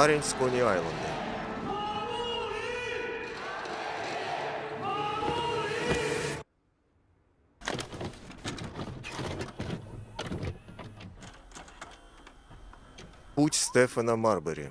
Парень с Кони-Айленда. Путь Стефана Марбери.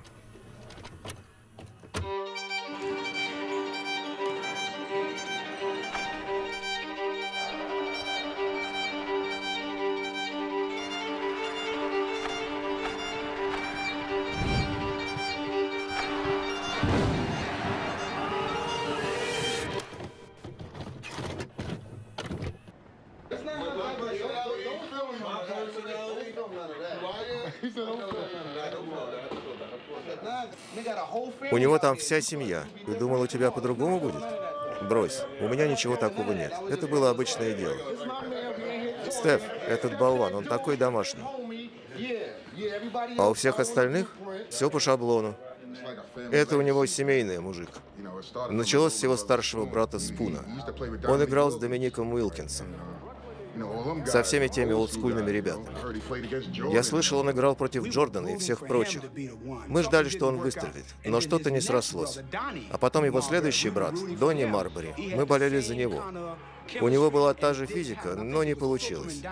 Там вся семья. Ты думал, у тебя по-другому будет? Брось, у меня ничего такого нет. Это было обычное дело. Стеф, этот болван, он такой домашний. А у всех остальных все по шаблону. Это у него семейный мужик. Началось с его старшего брата Спуна. Он играл с Домиником Уилкинсом со всеми теми олдскульными ребятами. Я слышал, он играл против Джордана и всех прочих. Мы ждали, что он выстрелит, но что-то не срослось. А потом его следующий брат, Донни Марбери, мы болели за него. У него была та же физика, но не получилось.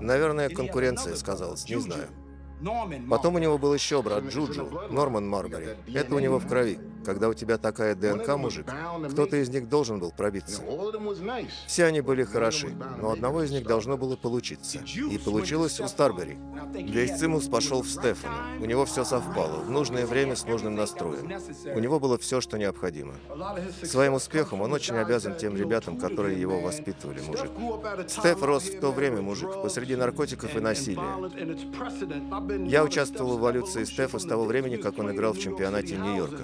Наверное, конкуренция сказалась, не знаю. Потом у него был еще брат Джуджу, Норман Марбери. Это у него в крови. Когда у тебя такая ДНК, мужик, кто-то из них должен был пробиться. Все они были хороши, но одного из них должно было получиться. И получилось у Старбери. Дейцимус пошел в Стефана. У него все совпало, в нужное время с нужным настроем. У него было все, что необходимо. Своим успехом он очень обязан тем ребятам, которые его воспитывали, мужик. Стеф рос в то время, мужик, посреди наркотиков и насилия. Я участвовал в эволюции Стефа с того времени, как он играл в чемпионате Нью-Йорка.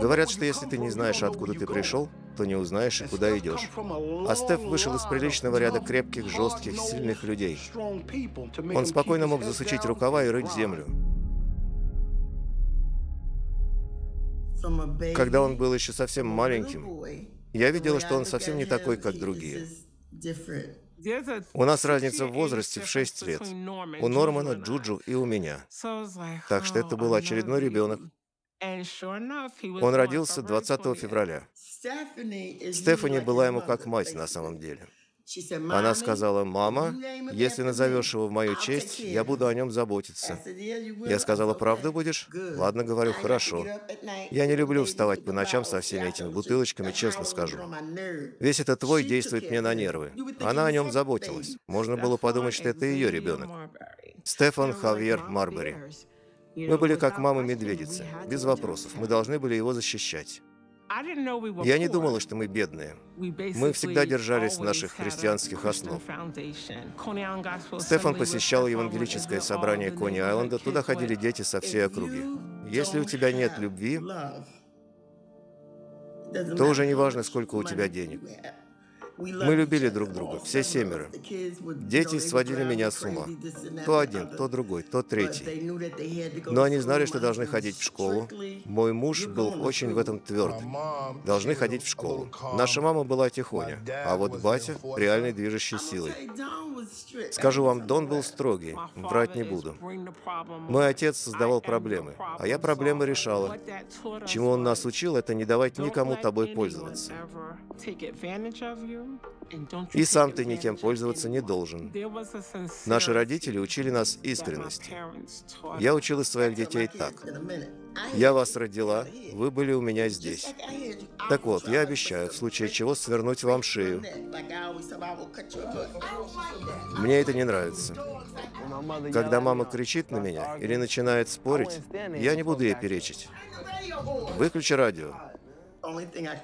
Говорят, что если ты не знаешь, откуда ты пришел, то не узнаешь и куда идешь. А Стеф вышел из приличного ряда крепких, жестких, сильных людей. Он спокойно мог засучить рукава и рыть землю. Когда он был еще совсем маленьким, я видела, что он совсем не такой, как другие. У нас разница в возрасте в 6 лет. У Нормана, Джуджу и у меня. Так что это был очередной ребенок. Он родился 20 февраля. Стефани была ему как мать на самом деле. Она сказала, «Мама, если назовешь его в мою честь, я буду о нем заботиться». Я сказала, «Правда будешь?» «Ладно, говорю, хорошо». Я не люблю вставать по ночам со всеми этими бутылочками, честно скажу. Весь этот твой действует мне на нервы. Она о нем заботилась. Можно было подумать, что это ее ребенок. Стефан Хавьер Марбери. Мы были как мамы-медведицы, без вопросов. Мы должны были его защищать. Я не думала, что мы бедные. Мы всегда держались наших христианских основ. Стефан посещал евангелическое собрание Кони-Айленда. Туда ходили дети со всей округи. Если у тебя нет любви, то уже не важно, сколько у тебя денег. Мы любили друг друга, все семеро. Дети сводили меня с ума. То один, то другой, то третий. Но они знали, что должны ходить в школу. Мой муж был очень в этом тверд. Должны ходить в школу. Наша мама была тихоня, а вот батя — реальной движущей силой. Скажу вам, Дон был строгий, врать не буду. Мой отец создавал проблемы, а я проблемы решала. Чему он нас учил, это не давать никому тобой пользоваться. И сам ты никем пользоваться не должен. Наши родители учили нас искренности. Я учила своих детей так. Я вас родила, вы были у меня здесь. Так вот, я обещаю, в случае чего, свернуть вам шею. Мне это не нравится. Когда мама кричит на меня или начинает спорить, я не буду ей перечить. Выключи радио.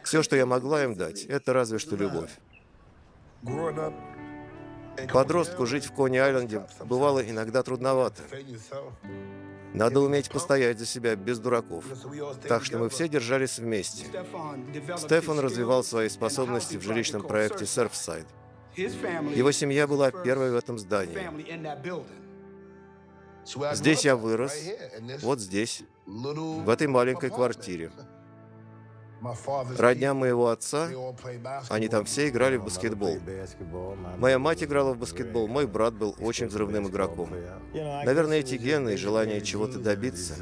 Все, что я могла им дать, это разве что любовь. Подростку жить в Кони-Айленде бывало иногда трудновато. Надо уметь постоять за себя без дураков. Так что мы все держались вместе. Стефан развивал свои способности в жилищном проекте Surfside. Его семья была первой в этом здании. Здесь я вырос, вот здесь, в этой маленькой квартире. Родня моего отца, они там все играли в баскетбол. Моя мать играла в баскетбол, мой брат был очень взрывным игроком. Наверное, эти гены и желание чего-то добиться,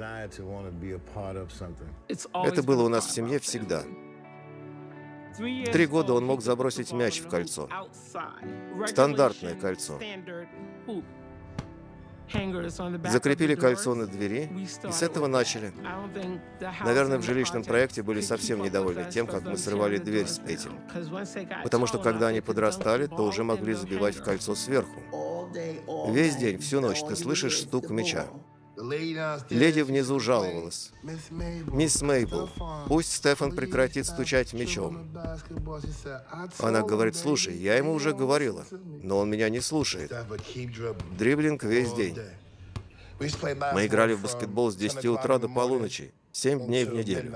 это было у нас в семье всегда. три года он мог забросить мяч в кольцо. Стандартное кольцо. Закрепили кольцо на двери, и с этого начали. Наверное, в жилищном проекте были совсем недовольны тем, как мы срывали дверь с этим. Потому что когда они подрастали, то уже могли забивать в кольцо сверху. Весь день, всю ночь ты слышишь стук мяча. Леди внизу жаловалась. «Мисс Мейбл, пусть Стефан прекратит стучать мечом». Она говорит, «Слушай, я ему уже говорила, но он меня не слушает. Дриблинг весь день. Мы играли в баскетбол с 10 утра до полуночи, 7 дней в неделю.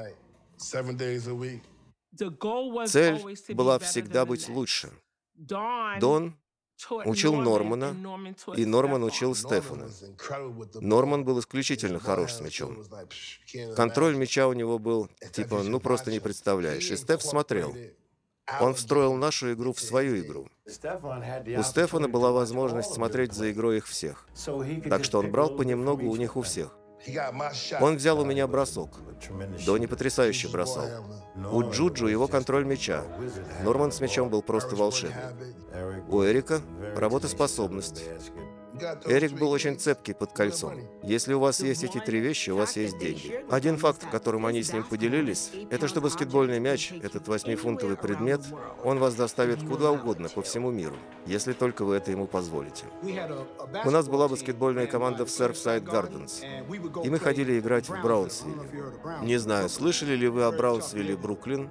Цель была всегда быть лучше. Дон учил Нормана, и Норман учил Стефана. Норман был исключительно хорош с мячом. Контроль мяча у него был, типа, ну просто не представляешь. И Стеф смотрел. Он встроил нашу игру в свою игру. У Стефана была возможность смотреть за игрой их всех. Так что он брал понемногу у них у всех. Он взял у меня бросок. Дони потрясающе бросал. У Джуджу его контроль мяча. Норман с мячом был просто волшебный. У Эрика работоспособность. Эрик был очень цепкий под кольцом. Если у вас есть эти три вещи, у вас есть деньги. Один факт, которым они с ним поделились, это что баскетбольный мяч, этот восьмифунтовый предмет, он вас доставит куда угодно по всему миру, если только вы это ему позволите. У нас была баскетбольная команда в Surfside Gardens, и мы ходили играть в Браунсвилле. Не знаю, слышали ли вы о Браунсвилле, Бруклин?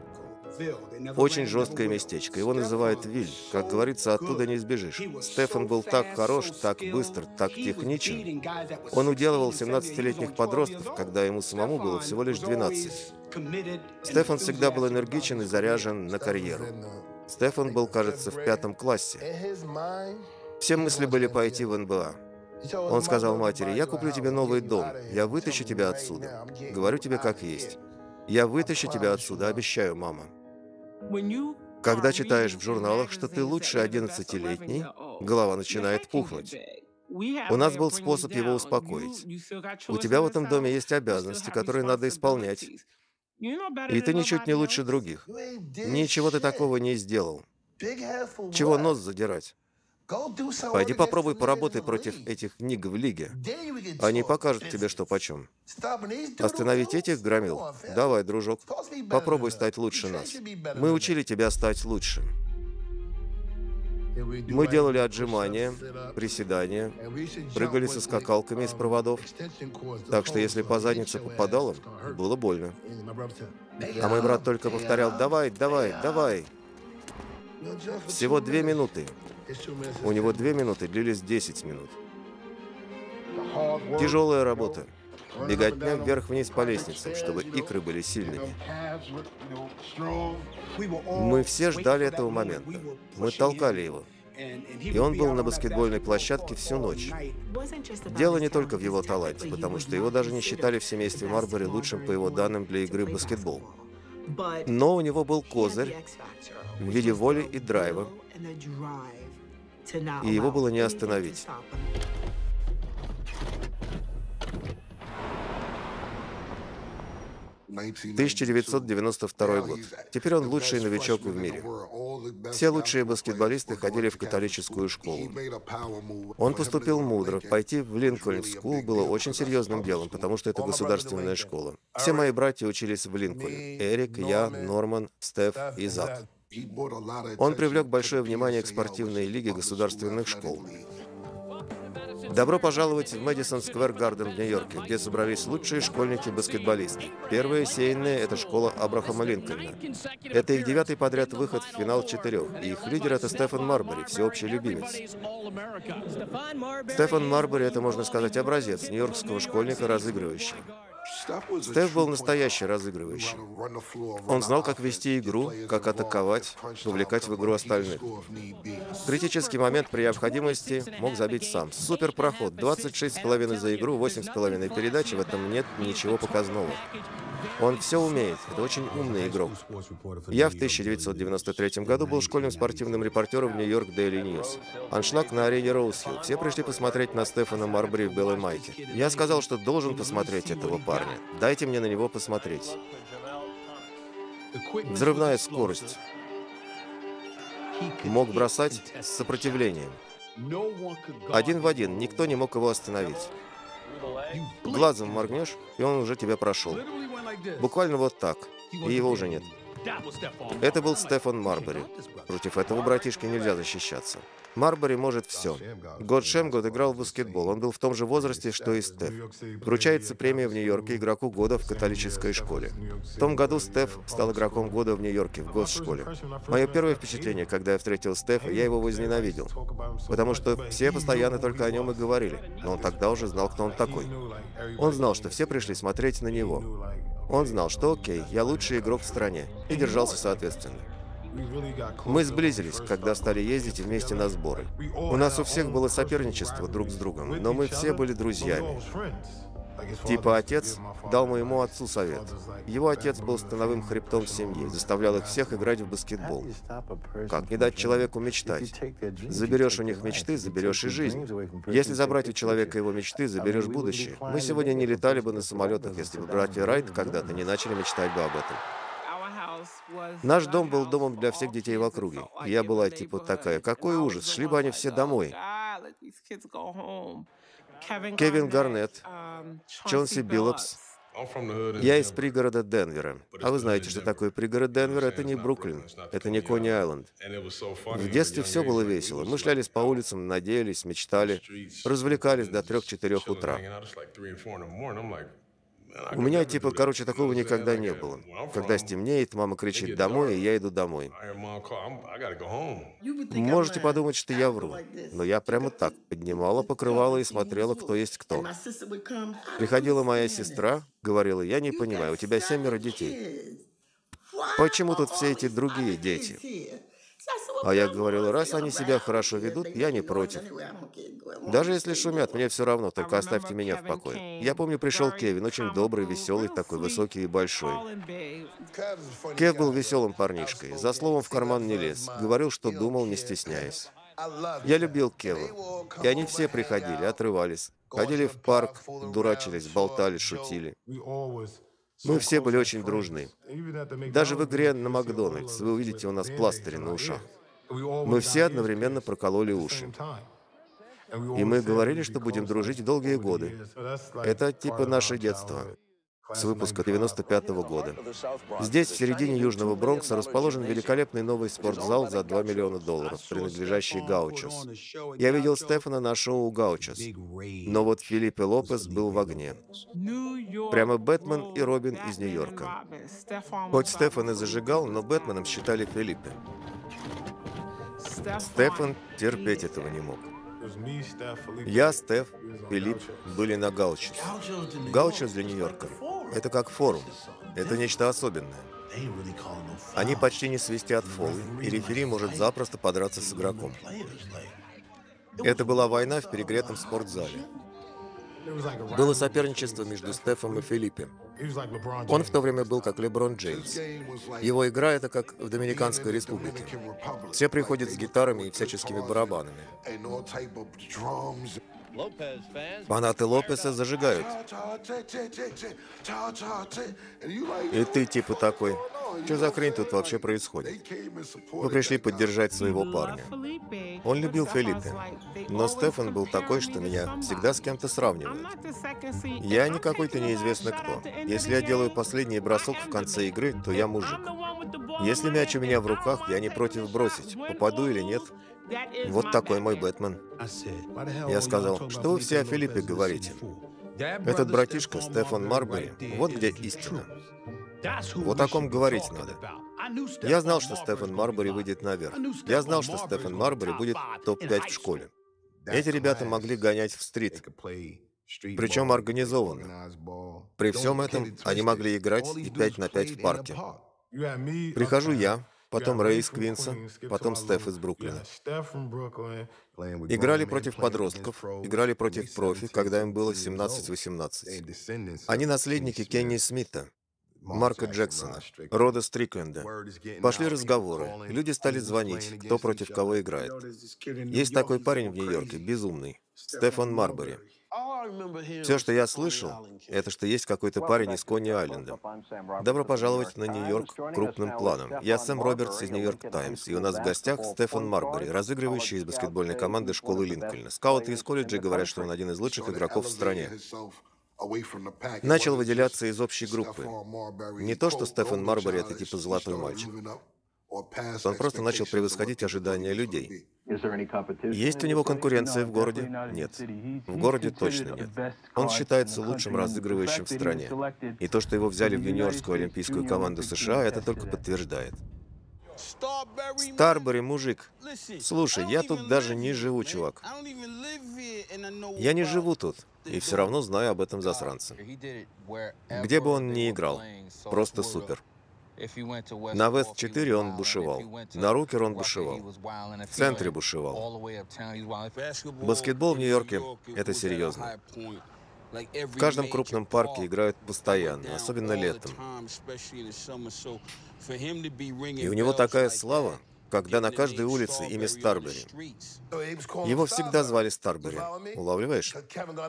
Очень жесткое местечко. Его называют Виль. Как говорится, оттуда не сбежишь. Стефан был так хорош, так быстр, так техничен. Он уделывал 17-летних подростков, когда ему самому было всего лишь 12. Стефан всегда был энергичен и заряжен на карьеру. Стефан был, кажется, в пятом классе. Все мысли были пойти в НБА. Он сказал матери, «Я куплю тебе новый дом, я вытащу тебя отсюда. Говорю тебе как есть. Я вытащу тебя отсюда, обещаю, мама». Когда читаешь в журналах, что ты лучше 11-летний, голова начинает пухнуть. У нас был способ его успокоить. У тебя в этом доме есть обязанности, которые надо исполнять. И ты ничуть не лучше других. Ничего ты такого не сделал. Чего нос задирать? Пойди попробуй поработай против этих ник в лиге. Они покажут тебе, что почем. Остановить этих громил? Давай, дружок, попробуй стать лучше нас. Мы учили тебя стать лучше. Мы делали отжимания, приседания, прыгали со скакалками из проводов. Так что если по заднице попадало, было больно. А мой брат только повторял «давай, давай, давай». Всего две минуты. У него две минуты длились 10 минут. Тяжелая работа. Беготня вверх-вниз по лестнице, чтобы икры были сильными. Мы все ждали этого момента. Мы толкали его. И он был на баскетбольной площадке всю ночь. Дело не только в его таланте, потому что его даже не считали в семействе Марбери лучшим по его данным для игры в баскетбол. Но у него был козырь в виде воли и драйва, и его было не остановить. «1992 год. Теперь он лучший новичок в мире. Все лучшие баскетболисты ходили в католическую школу. Он поступил мудро. Пойти в Линкольн Скул было очень серьезным делом, потому что это государственная школа. Все мои братья учились в Линкольне. Эрик, я, Норман, Стеф и Зак. Он привлек большое внимание к спортивной лиге государственных школ. Добро пожаловать в Мэдисон Сквер Гарден в Нью-Йорке, где собрались лучшие школьники-баскетболисты. Первая сеянная — это школа Абрахама Линкольна. Это их девятый подряд выход в финал четырех, и их лидер — это Стефан Марбери, всеобщий любимец. Стефан Марбери — это, можно сказать, образец нью-йоркского школьника, разыгрывающего. Стеф был настоящий разыгрывающий. Он знал, как вести игру, как атаковать, увлекать в игру остальных. Критический момент при необходимости мог забить сам. Супер проход. 26,5 за игру, 8,5 передачи. В этом нет ничего показного. Он все умеет. Это очень умный игрок. Я в 1993 году был школьным спортивным репортером в Нью-Йорк Daily News. Аншлаг на арене Роузхилл. Все пришли посмотреть на Стефана Марбри в белой майке. Я сказал, что должен посмотреть этого парня. Дайте мне на него посмотреть. Взрывная скорость. Мог бросать с сопротивлением. Один в один, никто не мог его остановить. Глазом моргнешь, и он уже тебя прошел. Буквально вот так, и его уже нет. Это был Стефан Марбери. Против этого братишки нельзя защищаться. Марбери может все. Год Шемгод играл в баскетбол. Он был в том же возрасте, что и Стеф. Вручается премия в Нью-Йорке игроку года в католической школе. В том году Стеф стал игроком года в Нью-Йорке, в госшколе. Мое первое впечатление, когда я встретил Стефа, я его возненавидел. Потому что все постоянно только о нем и говорили. Но он тогда уже знал, кто он такой. Он знал, что все пришли смотреть на него. Он знал, что окей, я лучший игрок в стране, и держался соответственно. Мы сблизились, когда стали ездить вместе на сборы. У нас у всех было соперничество друг с другом, но мы все были друзьями. Типа отец дал моему отцу совет. Его отец был становым хребтом семьи, заставлял их всех играть в баскетбол. Как не дать человеку мечтать? Заберешь у них мечты, заберешь и жизнь. Если забрать у человека его мечты, заберешь будущее. Мы сегодня не летали бы на самолетах, если бы братья Райт когда-то не начали мечтать бы об этом. Наш дом был домом для всех детей в округе. Я была типа такая, какой ужас, шли бы они все домой. Кевин Гарнетт, Чонси Биллопс. Я из пригорода Денвера. А вы знаете, что такое пригород Денвера? Это не Бруклин, это не Кони-Айленд. В детстве все было весело. Мы шлялись по улицам, надеялись, мечтали, развлекались до 3-4 утра. У меня, типа, короче, такого никогда не было. Когда стемнеет, мама кричит «домой», и я иду домой. Можете подумать, что я вру, но я прямо так поднимала покрывала и смотрела, кто есть кто. Приходила моя сестра, говорила, я не понимаю, у тебя семеро детей. Почему тут все эти другие дети? А я говорил, раз они себя хорошо ведут, я не против. Даже если шумят, мне все равно, только оставьте меня в покое. Я помню, пришел Кевин, очень добрый, веселый, такой высокий и большой. Кев был веселым парнишкой, за словом в карман не лез, говорил, что думал, не стесняясь. Я любил Кева. И они все приходили, отрывались. Ходили в парк, дурачились, болтали, шутили. Мы все были очень дружны. Даже в игре на Макдональдс вы увидите у нас пластыри на ушах. Мы все одновременно прокололи уши. И мы говорили, что будем дружить долгие годы. Это типа наше детство с выпуска 95 -го года. Здесь, в середине Южного Бронкса, расположен великолепный новый спортзал за 2 миллиона долларов, принадлежащий Гаучос. Я видел Стефана на шоу Гаучос, но вот Филиппе Лопес был в огне. Прямо Бэтмен и Робин из Нью-Йорка. Хоть Стефан и зажигал, но Бэтменом считали Филиппе. Стефан терпеть этого не мог. Я, Стеф, Филипп были на Гаучес. Гаучес для Нью-Йорка — это как форум. Это нечто особенное. Они почти не свистят фолы, и рефери может запросто подраться с игроком. Это была война в перегретом спортзале. Было соперничество между Стефом и Филиппем. Он в то время был как Леброн Джеймс. Его игра — это как в Доминиканской республике. Все приходят с гитарами и всяческими барабанами. Фанаты Лопеса зажигают. И ты типа такой, что за хрень тут вообще происходит? Мы пришли поддержать своего парня. Он любил Филиппе. Но Стефан был такой, что меня всегда с кем-то сравнивают. Я не какой-то неизвестно кто. Если я делаю последний бросок в конце игры, то я мужик. Если мяч у меня в руках, я не против бросить, попаду или нет. Вот такой мой Бэтмен. Я сказал, что вы все о Филиппе говорите? Этот братишка, Стефан Марбери, вот где истина. Вот о ком говорить надо. Я знал, что Стефан Марбери выйдет наверх. Я знал, что Стефан Марбери будет топ-5 в школе. Эти ребята могли гонять в стрит, причем организованно. При всем этом они могли играть и 5 на 5 в парке. Прихожу я, потом Рэй из Квинса, потом Стеф из Бруклина. Играли против подростков, играли против профи, когда им было 17-18. Они наследники Кенни Смита. Марка Джексона, Рода Стрикленда. Пошли разговоры. Люди стали звонить, кто против кого играет. Есть такой парень в Нью-Йорке, безумный. Стефан Марбери. Все, что я слышал, это что есть какой-то парень из Кони-Айленда. Добро пожаловать на Нью-Йорк крупным планом. Я Сэм Робертс из Нью-Йорк Таймс, и у нас в гостях Стефан Марбери, разыгрывающий из баскетбольной команды школы Линкольна. Скауты из колледжа говорят, что он один из лучших игроков в стране. Начал выделяться из общей группы. Не то, что Стефан Марбери — это типа золотой мальчик. Он просто начал превосходить ожидания людей. Есть у него конкуренция в городе? Нет. В городе точно нет. Он считается лучшим разыгрывающим в стране. И то, что его взяли в юниорскую олимпийскую команду США, это только подтверждает. Старбери, мужик. Слушай, я тут даже не живу, чувак. Я не живу тут, и все равно знаю об этом засранце. Где бы он ни играл, просто супер. На Вест-4 он бушевал. На Рукер он бушевал. В центре бушевал. Баскетбол в Нью-Йорке — это серьезно. В каждом крупном парке играют постоянно, особенно летом. И у него такая слава, когда на каждой улице имя Старбери. Его всегда звали Старбери. Улавливаешь?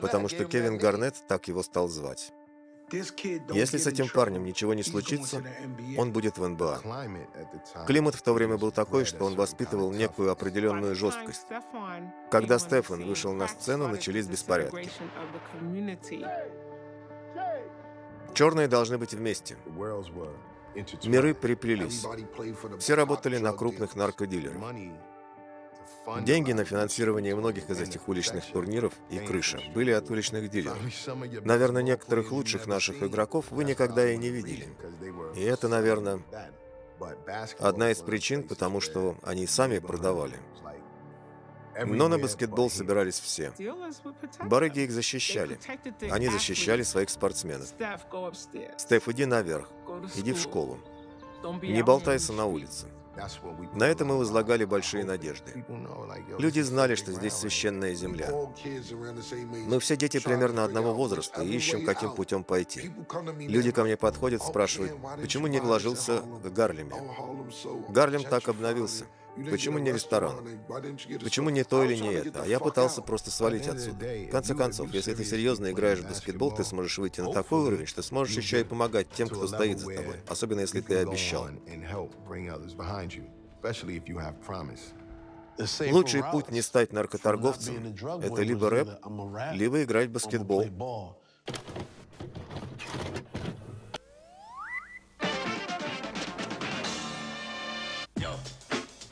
Потому что Кевин Гарнетт так его стал звать. Если с этим парнем ничего не случится, он будет в НБА. Климат в то время был такой, что он воспитывал некую определенную жесткость. Когда Стефан вышел на сцену, начались беспорядки. Черные должны быть вместе. Миры приплелись. Все работали на крупных наркодилеров. Деньги на финансирование многих из этих уличных турниров и крыша были от уличных дилеров. Наверное, некоторых лучших наших игроков вы никогда и не видели. И это, наверное, одна из причин, потому что они сами продавали. Но на баскетбол собирались все. Барыги их защищали. Они защищали своих спортсменов. Стеф, иди наверх. Иди в школу. Не болтайся на улице. На это мы возлагали большие надежды. Люди знали, что здесь священная земля. Мы все дети примерно одного возраста и ищем, каким путем пойти. Люди ко мне подходят, спрашивают, почему не вложился в Гарлеме? Гарлем так обновился. Почему не ресторан? Почему не то или не это? А я пытался просто свалить отсюда. В конце концов, если ты серьезно играешь в баскетбол, ты сможешь выйти на такой уровень, что сможешь еще и помогать тем, кто стоит за тобой. Особенно если ты обещал. Лучший путь не стать наркоторговцем — это либо рэп, либо играть в баскетбол.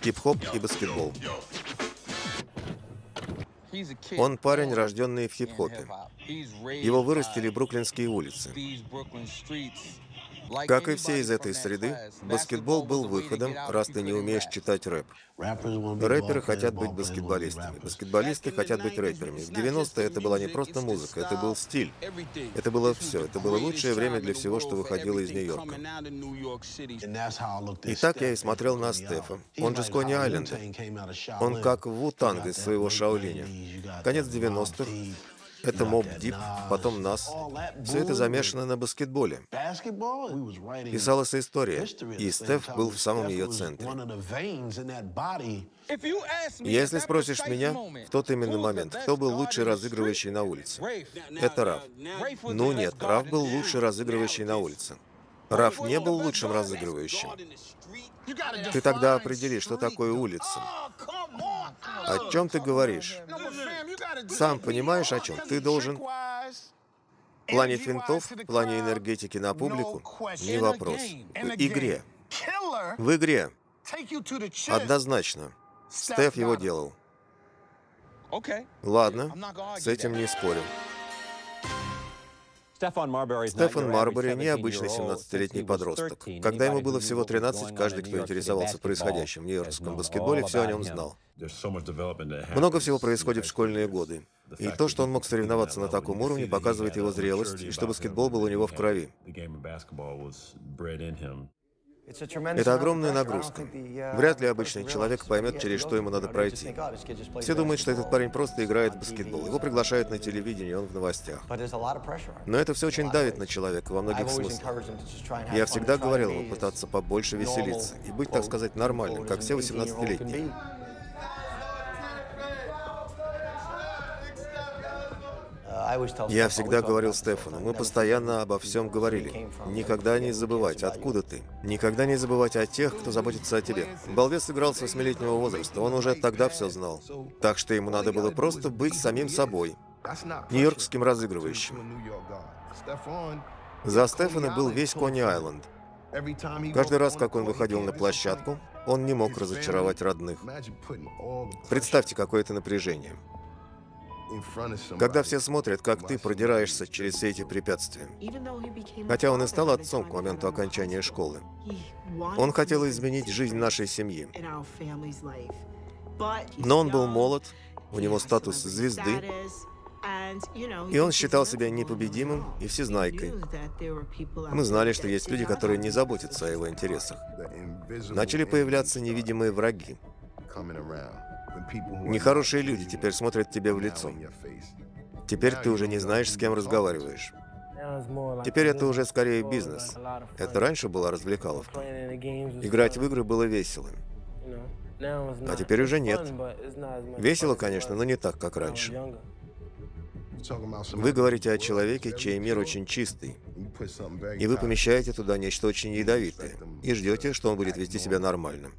Хип-хоп и баскетбол. Он парень, рожденный в хип-хопе. Его вырастили бруклинские улицы. Как и все из этой среды, баскетбол был выходом, раз ты не умеешь читать рэп. Рэперы хотят быть баскетболистами, баскетболисты хотят быть рэперами. В 90-е это была не просто музыка, это был стиль. Это было все, это было лучшее время для всего, что выходило из Нью-Йорка. И так я и смотрел на Стефа. Он же с Кони Айленда. Он как Вутанг из своего Шаолиня. Конец 90-х, это Моб Дип, потом нас. Все это замешано на баскетболе. Писалась история, и Стеф был в самом ее центре. Если спросишь меня, в тот именно момент, кто был лучший разыгрывающий на улице? Это Раф. Ну нет, Раф был лучший разыгрывающий на улице. Раф не был лучшим разыгрывающим. Ты тогда определи, что такое улица. О чем ты говоришь? Сам понимаешь, о чем? Ты должен... В плане финтов, в плане энергетики на публику, не вопрос. В игре. В игре. Однозначно. Стеф его делал. Ладно, с этим не спорю. Стефан Марбери – необычный 17-летний подросток. Когда ему было всего 13, каждый, кто интересовался происходящим в нью-йоркском баскетболе, все о нем знал. Много всего происходит в школьные годы. И то, что он мог соревноваться на таком уровне, показывает его зрелость, и что баскетбол был у него в крови. Это огромная нагрузка. Вряд ли обычный человек поймет, через что ему надо пройти. Все думают, что этот парень просто играет в баскетбол. Его приглашают на телевидение, он в новостях. Но это все очень давит на человека во многих смыслах. Я всегда говорил ему пытаться побольше веселиться и быть, так сказать, нормальным, как все 18-летние. Я всегда говорил Стефану, мы постоянно обо всем говорили. Никогда не забывать, откуда ты. Никогда не забывать о тех, кто заботится о тебе. Балбес играл с восьмилетнего возраста, он уже тогда все знал. Так что ему надо было просто быть самим собой. Нью-Йоркским разыгрывающим. За Стефана был весь Кони-Айленд. Каждый раз, как он выходил на площадку, он не мог разочаровать родных. Представьте, какое это напряжение. Когда все смотрят, как ты продираешься через все эти препятствия. Хотя он и стал отцом к моменту окончания школы. Он хотел изменить жизнь нашей семьи. Но он был молод, у него статус звезды, и он считал себя непобедимым и всезнайкой. Мы знали, что есть люди, которые не заботятся о его интересах. Начали появляться невидимые враги. Нехорошие люди теперь смотрят тебе в лицо. Теперь ты уже не знаешь, с кем разговариваешь. Теперь это уже скорее бизнес. Это раньше была развлекаловка. Играть в игры было весело. А теперь уже нет. Весело, конечно, но не так, как раньше. Вы говорите о человеке, чей мир очень чистый, и вы помещаете туда нечто очень ядовитое, и ждете, что он будет вести себя нормально.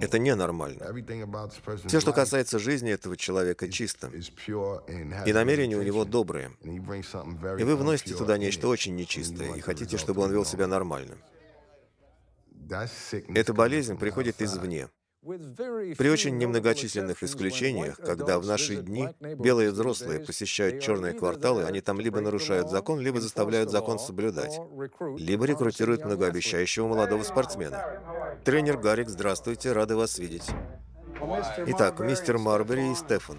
Это ненормально. Все, что касается жизни этого человека, чисто. И намерения у него добрые. И вы вносите туда нечто очень нечистое, и хотите, чтобы он вел себя нормально. Эта болезнь приходит извне. При очень немногочисленных исключениях, когда в наши дни белые взрослые посещают черные кварталы, они там либо нарушают закон, либо заставляют закон соблюдать, либо рекрутируют многообещающего молодого спортсмена. Тренер Гарик, здравствуйте, рады вас видеть. Итак, мистер Марбери и Стефан,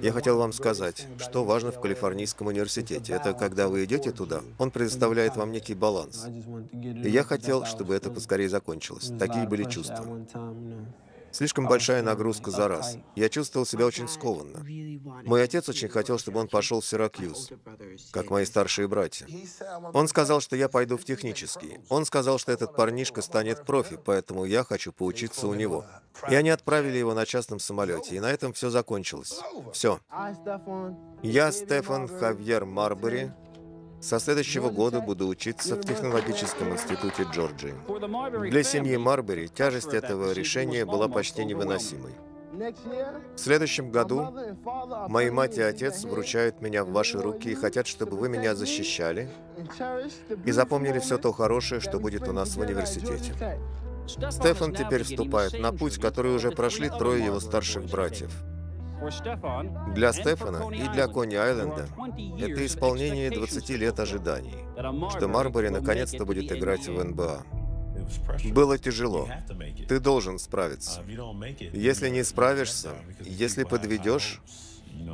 я хотел вам сказать, что важно в Калифорнийском университете. Это когда вы идете туда, он предоставляет вам некий баланс. И я хотел, чтобы это поскорее закончилось. Такие были чувства. Слишком большая нагрузка за раз. Я чувствовал себя очень скованно. Мой отец очень хотел, чтобы он пошел в Сиракьюз, как мои старшие братья. Он сказал, что я пойду в технический. Он сказал, что этот парнишка станет профи, поэтому я хочу поучиться у него. И они отправили его на частном самолете, и на этом все закончилось. Все. Я Стефан Хавьер Марбери, со следующего года буду учиться в технологическом институте Джорджии. Для семьи Марбери тяжесть этого решения была почти невыносимой. В следующем году мои мать и отец вручают меня в ваши руки и хотят, чтобы вы меня защищали и запомнили все то хорошее, что будет у нас в университете. Стефан теперь вступает на путь, который уже прошли трое его старших братьев – для Стефана и для Кони Айленда это исполнение 20 лет ожиданий, что Марбори наконец-то будет играть в НБА. Было тяжело. Ты должен справиться. Если не справишься, если подведешь,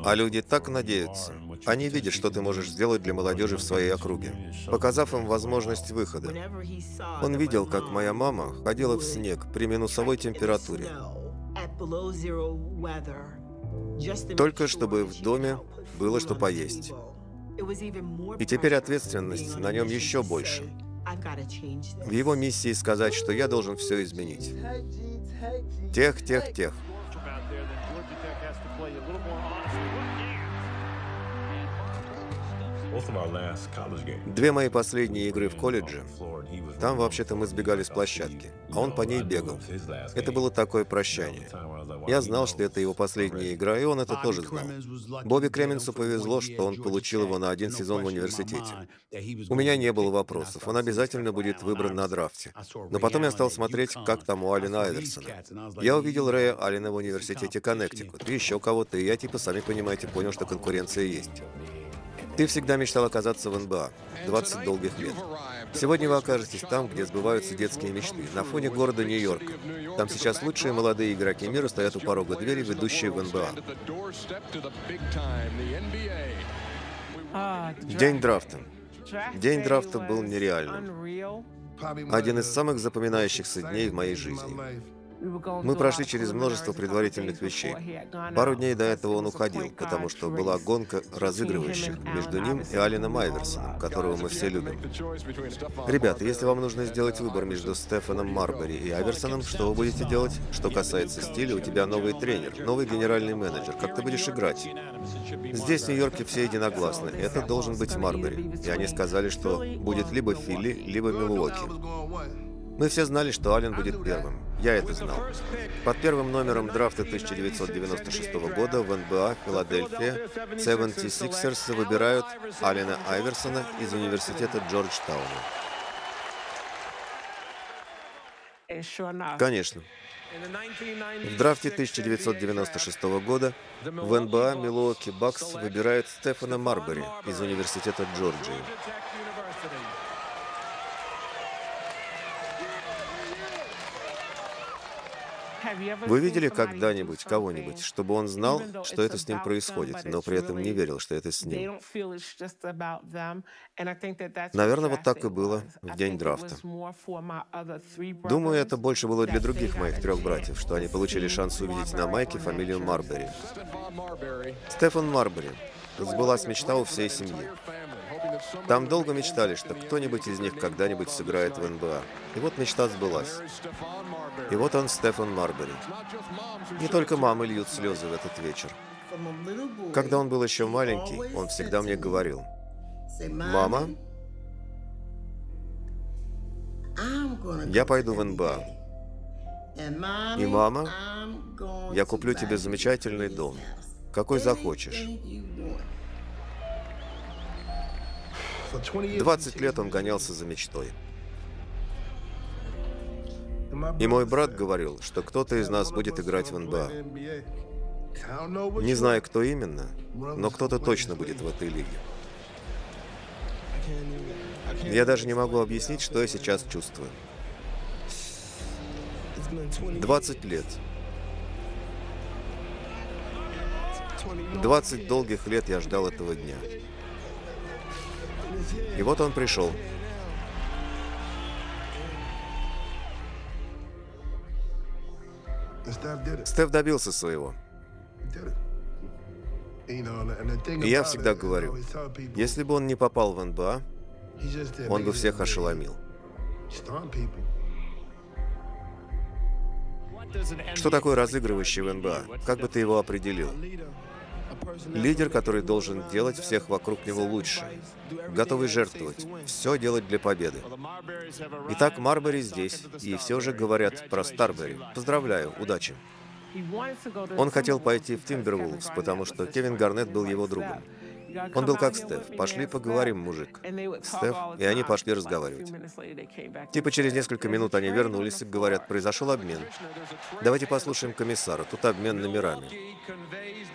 а люди так надеются. Они видят, что ты можешь сделать для молодежи в своей округе, показав им возможность выхода. Он видел, как моя мама ходила в снег при минусовой температуре. Только чтобы в доме было что поесть. И теперь ответственность на нем еще больше. В его миссии сказать, что я должен все изменить. Тех, тех, тех. Две мои последние игры в колледже, там вообще-то мы сбегали с площадки, а он по ней бегал. Это было такое прощание. Я знал, что это его последняя игра, и он это тоже знал. Бобби Кременсу повезло, что он получил его на один сезон в университете. У меня не было вопросов, он обязательно будет выбран на драфте. Но потом я стал смотреть, как там у Алина Айверсона. Я увидел Рэя Алина в университете Коннектикут, и еще кого-то, и я типа, сами понимаете, понял, что конкуренция есть. Ты всегда мечтал оказаться в НБА. 20 долгих лет. Сегодня вы окажетесь там, где сбываются детские мечты, на фоне города Нью-Йорк. Там сейчас лучшие молодые игроки мира стоят у порога двери, ведущие в НБА. День драфта. День драфта был нереальным. один из самых запоминающихся дней в моей жизни. Мы прошли через множество предварительных вещей. Пару дней до этого он уходил, потому что была гонка разыгрывающих между ним и Алином Айверсоном, которого мы все любим. Ребята, если вам нужно сделать выбор между Стефаном Марбери и Айверсоном, что вы будете делать? Что касается стиля, у тебя новый тренер, новый генеральный менеджер. Как ты будешь играть? Здесь, в Нью-Йорке, все единогласны. Это должен быть Марбери. И они сказали, что будет либо Филли, либо Милуоки. Мы все знали, что Аллен будет первым. Я это знал. Под первым номером драфта 1996 года в НБА Филадельфия 76ers выбирают Аллена Айверсона из университета Джорджтауна. Конечно. В драфте 1996 года в НБА Милуоки Бакс выбирает Стефана Марбери из университета Джорджии. Вы видели когда-нибудь кого-нибудь, чтобы он знал, что это с ним происходит, но при этом не верил, что это с ним? Наверное, вот так и было в день драфта. Думаю, это больше было для других моих трех братьев, что они получили шанс увидеть на майке фамилию Марбери. Стефан Марбери. Сбылась мечта у всей семьи. Там долго мечтали, что кто-нибудь из них когда-нибудь сыграет в НБА. И вот мечта сбылась. И вот он, Стефан Марбери. Не только мамы льют слезы в этот вечер. Когда он был еще маленький, он всегда мне говорил, «Мама, я пойду в НБА. И, мама, я куплю тебе замечательный дом, какой захочешь. 20 лет он гонялся за мечтой. И мой брат говорил, что кто-то из нас будет играть в НБА. Не знаю, кто именно, но кто-то точно будет в этой лиге. Я даже не могу объяснить, что я сейчас чувствую. 20 лет. 20 долгих лет я ждал этого дня. И вот он пришел. Стеф добился своего. И я всегда говорю, если бы он не попал в НБА, он бы всех ошеломил. Что такое разыгрывающий в НБА? Как бы ты его определил? Лидер, который должен делать всех вокруг него лучше, готовый жертвовать, все делать для победы. Итак, Марбери здесь, и все же говорят про Старбери. Поздравляю, удачи. Он хотел пойти в Тимбервулфс, потому что Кевин Гарнет был его другом. Он был как Стеф. Пошли поговорим, мужик. Стеф, и они пошли разговаривать. Типа через несколько минут они вернулись и говорят, произошел обмен. Давайте послушаем комиссара, тут обмен номерами.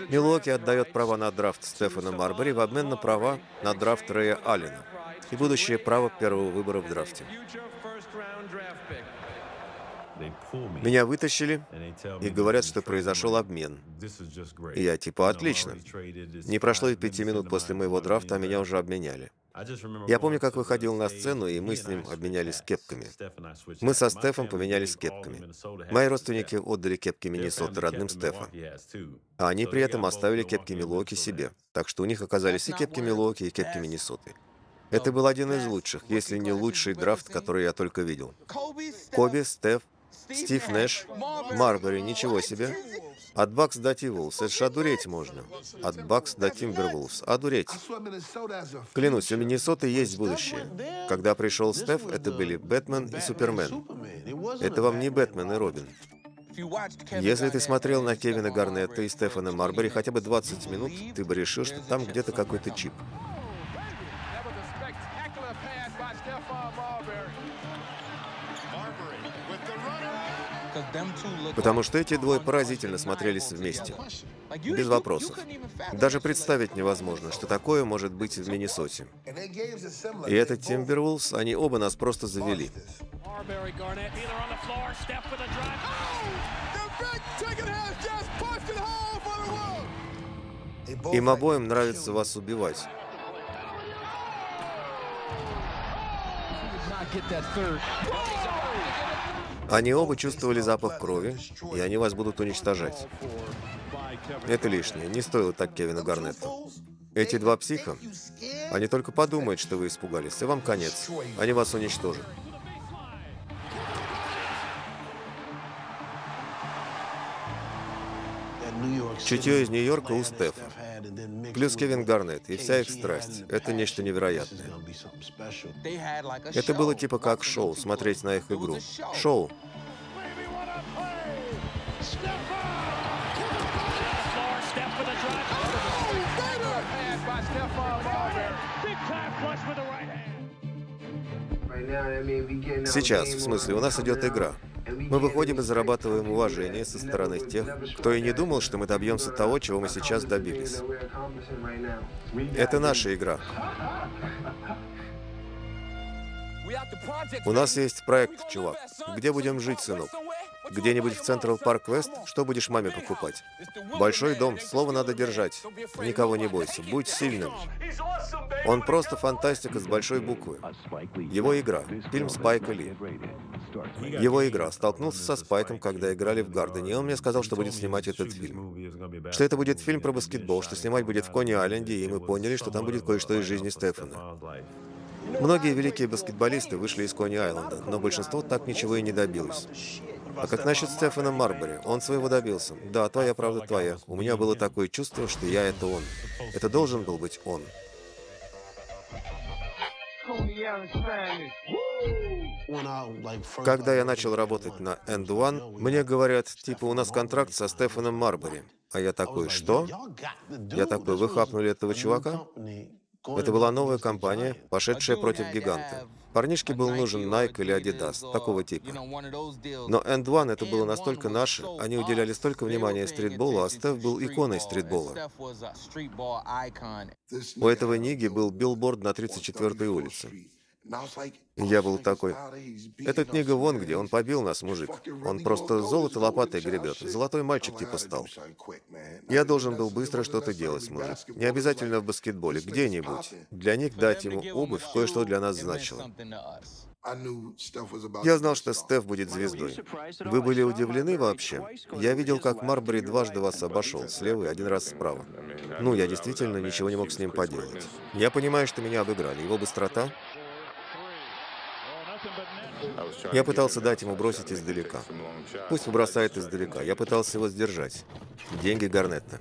Милоки отдает права на драфт Стефана Марбери в обмен на права на драфт Рэя Аллена и будущее право первого выбора в драфте. Меня вытащили и говорят, что произошел обмен. И я типа отлично. Не прошло и пяти минут после моего драфта, а меня уже обменяли. Я помню, как выходил на сцену, и мы с ним обменялись кепками. Мы со Стефом поменялись кепками. Мои родственники отдали кепки Миннесоты родным Стефа. А они при этом оставили кепки Милуоки себе. Так что у них оказались и кепки Милуоки, и кепки Миннесоты. Это был один из лучших, если не лучший драфт, который я только видел. Коби, Стеф, Стив Нэш, Марбери, ничего себе. От Бакс до Тивулс, это ж одуреть можно. От Бакс до Тимбервулс, одуреть. Клянусь, у Миннесоты есть будущее. Когда пришел Стеф, это были Бэтмен и Супермен. Это вам не Бэтмен и Робин. Если ты смотрел на Кевина Гарнетта и Стефана Марбери хотя бы 20 минут, ты бы решил, что там где-то какой-то чип. Потому что эти двое поразительно смотрелись вместе. Без вопросов. Даже представить невозможно, что такое может быть в Миннесоте. И этот Тимбервулс, они оба нас просто завели. Им обоим нравится вас убивать. Они оба чувствовали запах крови, и они вас будут уничтожать. Это лишнее. Не стоило так Кевина Гарнетту. Эти два психа, они только подумают, что вы испугались, и вам конец. Они вас уничтожат. Чутье из Нью-Йорка у Стефа. Плюс Кевин Гарнетт и вся их страсть. Это нечто невероятное. Это было типа как шоу, смотреть на их игру. Шоу. Сейчас, в смысле, у нас идет игра. Мы выходим и зарабатываем уважение со стороны тех, кто и не думал, что мы добьемся того, чего мы сейчас добились. Это наша игра. У нас есть проект, чувак. Где будем жить, сынок? Где-нибудь в Централ Парк Вест? Что будешь маме покупать? Большой дом, слово надо держать. Никого не бойся, будь сильным. Он просто фантастика с большой буквы. Его игра. Фильм Спайка Ли. Его игра. Столкнулся со Спайком, когда играли в Гардене, и он мне сказал, что будет снимать этот фильм. Что это будет фильм про баскетбол, что снимать будет в Кони-Айленде, и мы поняли, что там будет кое-что из жизни Стефана. Многие великие баскетболисты вышли из Кони-Айленда, но большинство так ничего и не добилось. А как насчет Стефана Марбери? Он своего добился. Да, твоя правда твоя. У меня было такое чувство, что я это он. Это должен был быть он. Когда я начал работать на End One, мне говорят, типа, у нас контракт со Стефаном Марбери. А я такой, что? Я такой, вы хапнули этого чувака? Это была новая компания, пошедшая против гиганта. Парнишке был нужен Nike или Adidas, такого типа. Но End One это было настолько наше, они уделяли столько внимания стритболу, а Стеф был иконой стритбола. У этого Ниги был билборд на 34-й улице. Я был такой, этот Нига вон где, он побил нас, мужик. Он просто золото лопатой гребет. Золотой мальчик типа стал. Я должен был быстро что-то делать, мужик. Не обязательно в баскетболе, где-нибудь. Для них дать ему обувь кое-что для нас значило. Я знал, что Стеф будет звездой. Вы были удивлены вообще? Я видел, как Марбери дважды вас обошел, слева и один раз справа. Ну, я действительно ничего не мог с ним поделать. Я понимаю, что меня обыграли. Его быстрота, я пытался дать ему бросить издалека. Пусть бросает издалека. Я пытался его сдержать. Деньги Гарнетта.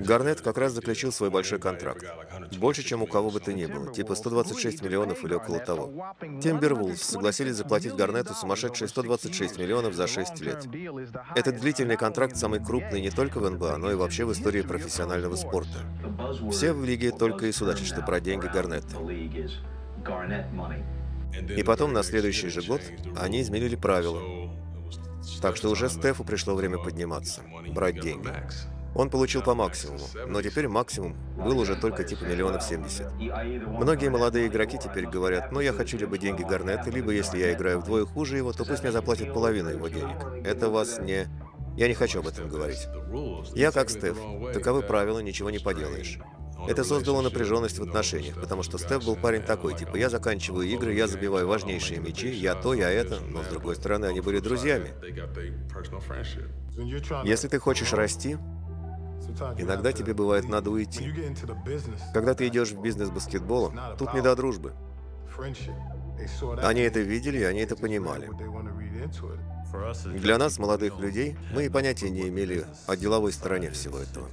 Гарнет как раз заключил свой большой контракт. Больше, чем у кого бы то ни было. Типа 126 миллионов или около того. Тимбервулс согласились заплатить Гарнету сумасшедшие 126 миллионов за 6 лет. Этот длительный контракт самый крупный не только в НБА, но и вообще в истории профессионального спорта. Все в лиге только и судачат, что про деньги Гарнета. И потом, на следующий же год, они изменили правила. Так что уже Стефу пришло время подниматься, брать деньги. Он получил по максимуму, но теперь максимум был уже только типа миллионов семьдесят. Многие молодые игроки теперь говорят, ну я хочу либо деньги Гарнета, либо если я играю вдвое хуже его, то пусть мне заплатят половину его денег. Это вас не... Я не хочу об этом говорить. Я как Стеф. Таковы правила, ничего не поделаешь. Это создало напряженность в отношениях, потому что Стеф был парень такой, типа, я заканчиваю игры, я забиваю важнейшие мячи, я то, я это, но с другой стороны, они были друзьями. Если ты хочешь расти, иногда тебе бывает надо уйти. Когда ты идешь в бизнес баскетбола, тут не до дружбы. Они это видели, они это понимали. Для нас, молодых людей, мы и понятия не имели о деловой стороне всего этого.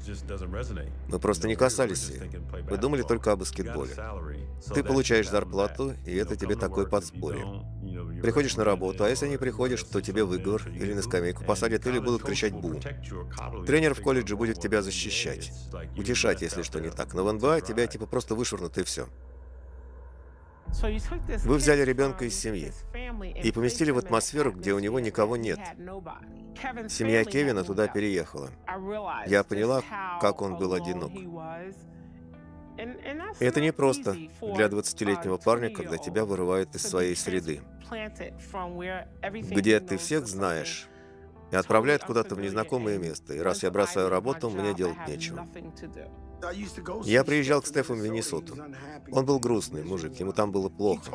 Мы просто не касались ее. Мы думали только о баскетболе. Ты получаешь зарплату, и это тебе такое подспорье. Приходишь на работу, а если не приходишь, то тебе выговор или на скамейку посадят, или будут кричать «бу». Тренер в колледже будет тебя защищать, утешать, если что не так. Но в НБА тебя типа просто вышвырнут и все. Вы взяли ребенка из семьи и поместили в атмосферу, где у него никого нет. Семья Кевина туда переехала. Я поняла, как он был одинок. И это не просто для 20-летнего парня, когда тебя вырывают из своей среды, где ты всех знаешь, и отправляют куда-то в незнакомое место. И раз я бросаю работу, мне делать нечего. Я приезжал к Стефу в Миннесоту. Он был грустный мужик, ему там было плохо.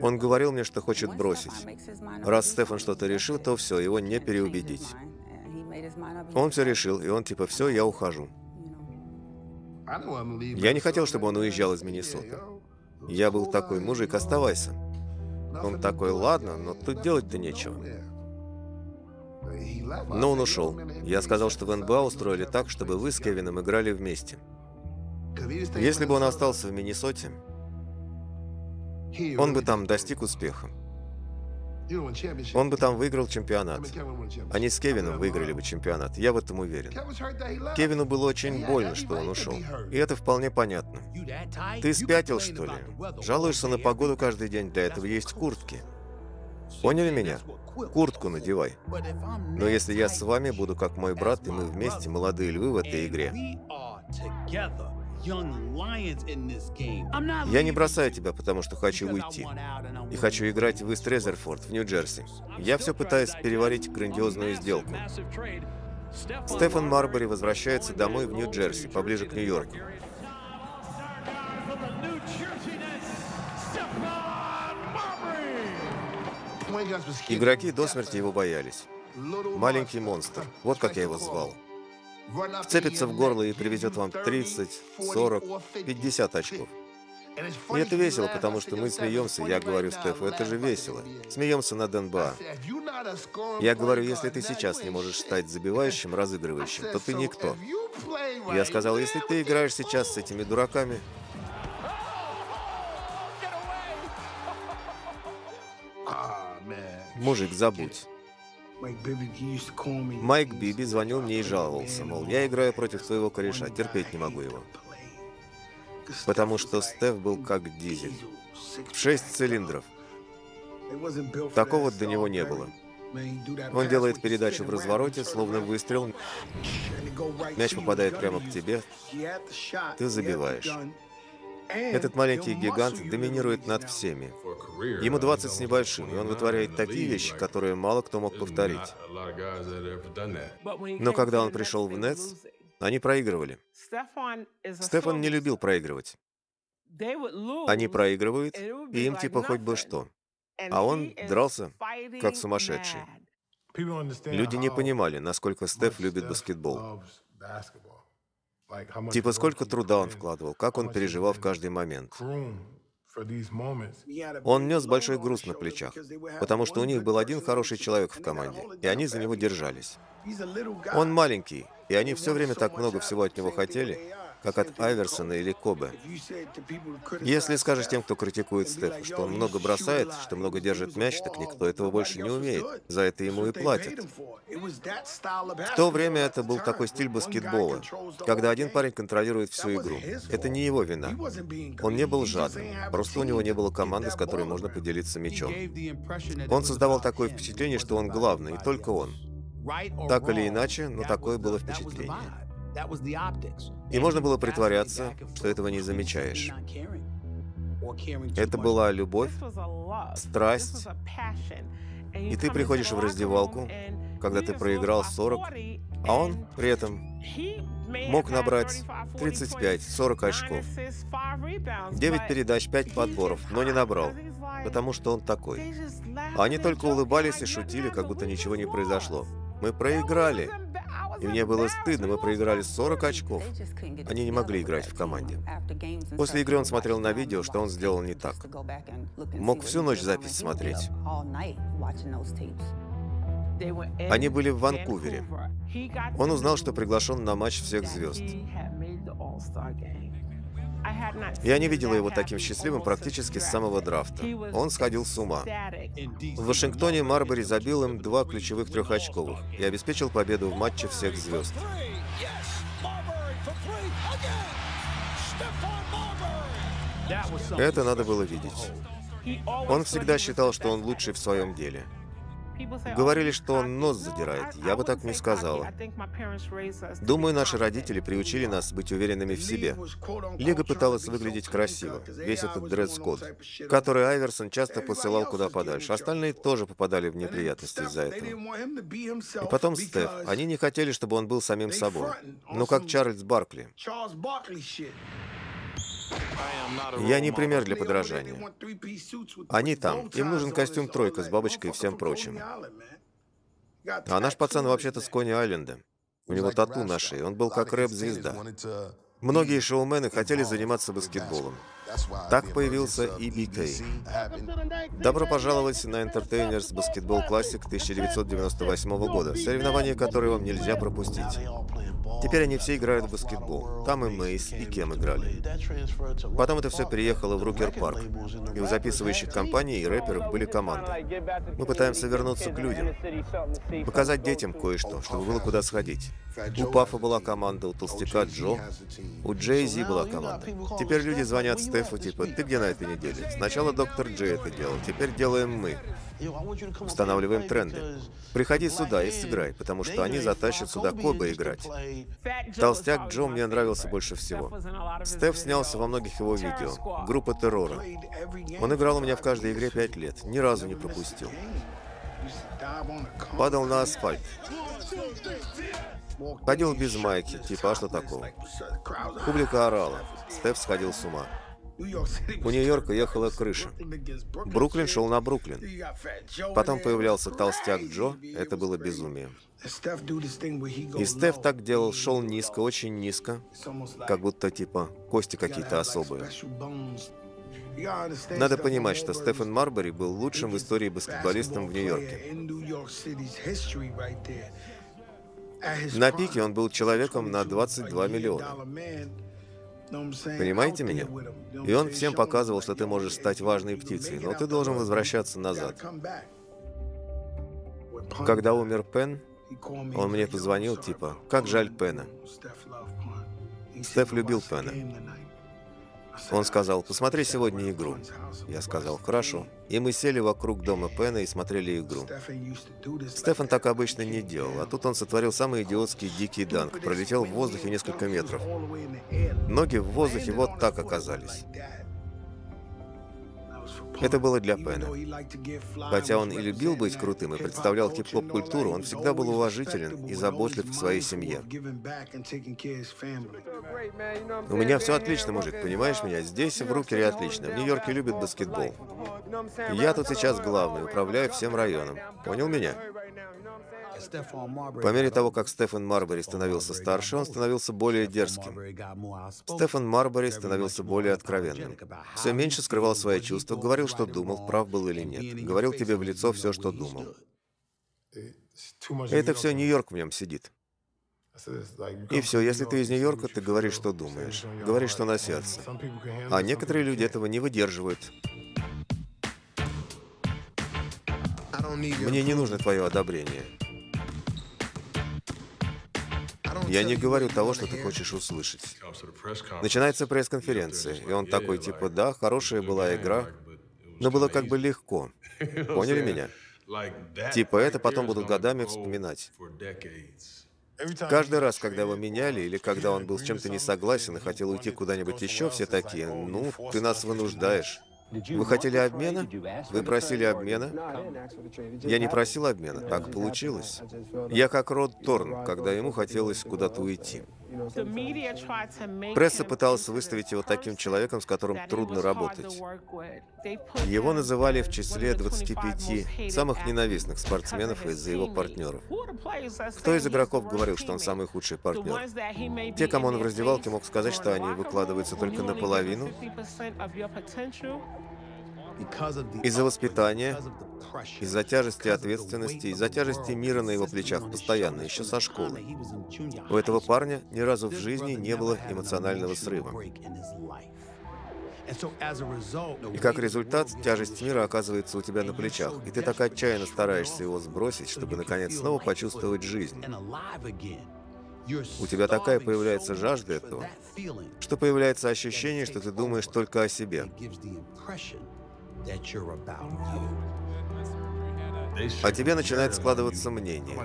Он говорил мне, что хочет бросить. Раз Стефан что-то решил, то все, его не переубедить. Он все решил, и он типа, все, я ухожу. Я не хотел, чтобы он уезжал из Миннесоты. Я был такой, мужик, оставайся. Он такой, ладно, но тут делать-то нечего. Но он ушел. Я сказал, что в НБА устроили так, чтобы вы с Кевином играли вместе. Если бы он остался в Миннесоте, он бы там достиг успеха. Он бы там выиграл чемпионат. Они с Кевином выиграли бы чемпионат, я в этом уверен. Кевину было очень больно, что он ушел. И это вполне понятно. Ты спятил, что ли? Жалуешься на погоду каждый день, для этого есть куртки. Поняли меня? Куртку надевай. Но если я с вами буду как мой брат, и мы вместе молодые львы в этой игре, я не бросаю тебя, потому что хочу уйти. И хочу играть в Ист Резерфорд, в Нью-Джерси. Я все пытаюсь переварить грандиозную сделку. Стефан Марбери возвращается домой в Нью-Джерси, поближе к Нью-Йорку. Игроки до смерти его боялись. Маленький монстр. Вот как я его звал вцепится в горло и привезет вам 30, 40, 50 очков. И это весело, потому что мы смеемся, я говорю Стефу, это же весело. Смеемся над НБА. Я говорю, если ты сейчас не можешь стать забивающим, разыгрывающим, то ты никто. Я сказал, если ты играешь сейчас с этими дураками, Мужик, забудь. Майк Биби звонил мне и жаловался, мол, я играю против своего кореша, терпеть не могу его. Потому что Стеф был как дизель. Шесть цилиндров. Такого до него не было. Он делает передачу в развороте, словно выстрел. Мяч попадает прямо к тебе. Ты забиваешь. Этот маленький гигант доминирует над всеми. Ему 20 с небольшим, и он вытворяет такие вещи, которые мало кто мог повторить. Но когда он пришел в Нетс, они проигрывали. Стефан не любил проигрывать. Они проигрывают, и им типа хоть бы что. А он дрался как сумасшедший. Люди не понимали, насколько Стеф любит баскетбол. Типа сколько труда он вкладывал, как он переживал в каждый момент. Он нес большой груз на плечах, потому что у них был один хороший человек в команде, и они за него держались. Он маленький, и они все время так много всего от него хотели, как от Айверсона или Кобе. Если скажешь тем, кто критикует Стефа, что он много бросает, что много держит мяч, так никто этого больше не умеет. За это ему и платят. В то время это был такой стиль баскетбола, когда один парень контролирует всю игру. Это не его вина. Он не был жадным, просто у него не было команды, с которой можно поделиться мячом. Он создавал такое впечатление, что он главный, и только он. Так или иначе, но такое было впечатление. И можно было притворяться, что этого не замечаешь. Это была любовь, страсть, и ты приходишь в раздевалку, когда ты проиграл 40, а он при этом мог набрать 35-40 очков. 9 передач, 5 подборов, но не набрал, потому что он такой. Они только улыбались и шутили, как будто ничего не произошло. Мы проиграли. И мне было стыдно, мы проиграли 40 очков. Они не могли играть в команде. После игры он смотрел на видео, что он сделал не так. Мог всю ночь запись смотреть. Они были в Ванкувере. Он узнал, что приглашен на матч всех звезд. Я не видела его таким счастливым практически с самого драфта. Он сходил с ума. В Вашингтоне Марбери забил им два ключевых трехочковых и обеспечил победу в матче всех звезд. Это надо было видеть. Он всегда считал, что он лучший в своем деле. Говорили, что он нос задирает. Я бы так не сказала. Думаю, наши родители приучили нас быть уверенными в себе. Лига пыталась выглядеть красиво. Весь этот дресс-код, который Айверсон часто посылал куда подальше. Остальные тоже попадали в неприятности из-за этого. И потом Стеф. Они не хотели, чтобы он был самим собой. Ну, как Чарльз Баркли. Я не пример для подражания. Они там. Им нужен костюм «тройка» с бабочкой и всем прочим. А наш пацан вообще-то с Кони Айленда. У него тату на шее. Он был как рэп-звезда. Многие шоумены хотели заниматься баскетболом. Так появился EBK. Добро пожаловать на Entertainers Basketball Classic 1998 года, соревнование, которое вам нельзя пропустить. Теперь они все играют в баскетбол. Там и Мейс, и Кем играли. Потом это все переехало в Рукер Парк. И у записывающих компаний и рэперов были команды. Мы пытаемся вернуться к людям. Показать детям кое-что, чтобы было куда сходить. У Пафа была команда, у Толстяка Джо, у Джей Зи была команда. Теперь люди звонят Стефу, типа, ты где на этой неделе? Сначала доктор Джей это делал, теперь делаем мы. Устанавливаем тренды. Приходи сюда и сыграй, потому что они затащат сюда Коба играть. Толстяк Джо мне нравился больше всего. Стеф снялся во многих его видео. Группа террора. Он играл у меня в каждой игре пять лет. Ни разу не пропустил. Падал на асфальт. Ходил без майки, типа, а что такого? Публика орала. Стеф сходил с ума. У Нью-Йорка ехала крыша. Бруклин шел на Бруклин. Потом появлялся толстяк Джо. Это было безумие. И Стеф так делал, шел низко, очень низко, как будто типа кости какие-то особые. Надо понимать, что Стефан Марбери был лучшим в истории баскетболистом в Нью-Йорке. На пике он был человеком на 22 миллиона. Понимаете меня? И он всем показывал, что ты можешь стать важной птицей, но ты должен возвращаться назад. Когда умер Пен, он мне позвонил, типа, как жаль Пена. Стеф любил Пена. Он сказал, посмотри сегодня игру. Я сказал, хорошо. И мы сели вокруг дома Пена и смотрели игру. Стефан так обычно не делал, а тут он сотворил самый идиотский дикий данк, пролетел в воздухе несколько метров. Ноги в воздухе вот так оказались. Это было для Пена. Хотя он и любил быть крутым и представлял хип-хоп-культуру, он всегда был уважителен и заботлив к своей семье. У меня все отлично, мужик, понимаешь меня? Здесь, в Рукере, отлично. В Нью-Йорке любят баскетбол. Я тут сейчас главный, управляю всем районом. Понял меня? По мере того, как Стефан Марбери становился старше, он становился более дерзким. Стефан Марбери становился более откровенным. Все меньше скрывал свои чувства, говорил, что думал, прав был или нет. Говорил тебе в лицо все, что думал. Это все Нью-Йорк в нем сидит. И все, если ты из Нью-Йорка, ты говоришь, что думаешь, говоришь, что на сердце. А некоторые люди этого не выдерживают. Мне не нужно твое одобрение. Я не говорю того, что ты хочешь услышать. Начинается пресс-конференция, и он такой, типа, да, хорошая была игра, но было как бы легко. Поняли меня? Типа, это потом будут годами вспоминать. Каждый раз, когда его меняли, или когда он был с чем-то не согласен и хотел уйти куда-нибудь еще, все такие, ну, ты нас вынуждаешь. Вы хотели обмена? Вы просили обмена? Я не просил обмена, так получилось. Я как Род Торн, когда ему хотелось куда-то уйти. Пресса пыталась выставить его таким человеком, с которым трудно работать. Его называли в числе 25 самых ненавистных спортсменов из-за его партнеров. Кто из игроков говорил, что он самый худший партнер? Те, кому он в раздевалке мог сказать, что они выкладываются только наполовину? Из-за воспитания, из-за тяжести ответственности, из-за тяжести мира на его плечах постоянно, еще со школы. У этого парня ни разу в жизни не было эмоционального срыва. И как результат, тяжесть мира оказывается у тебя на плечах, и ты так отчаянно стараешься его сбросить, чтобы наконец снова почувствовать жизнь. У тебя такая появляется жажда этого, что появляется ощущение, что ты думаешь только о себе. А тебе начинает складываться мнение.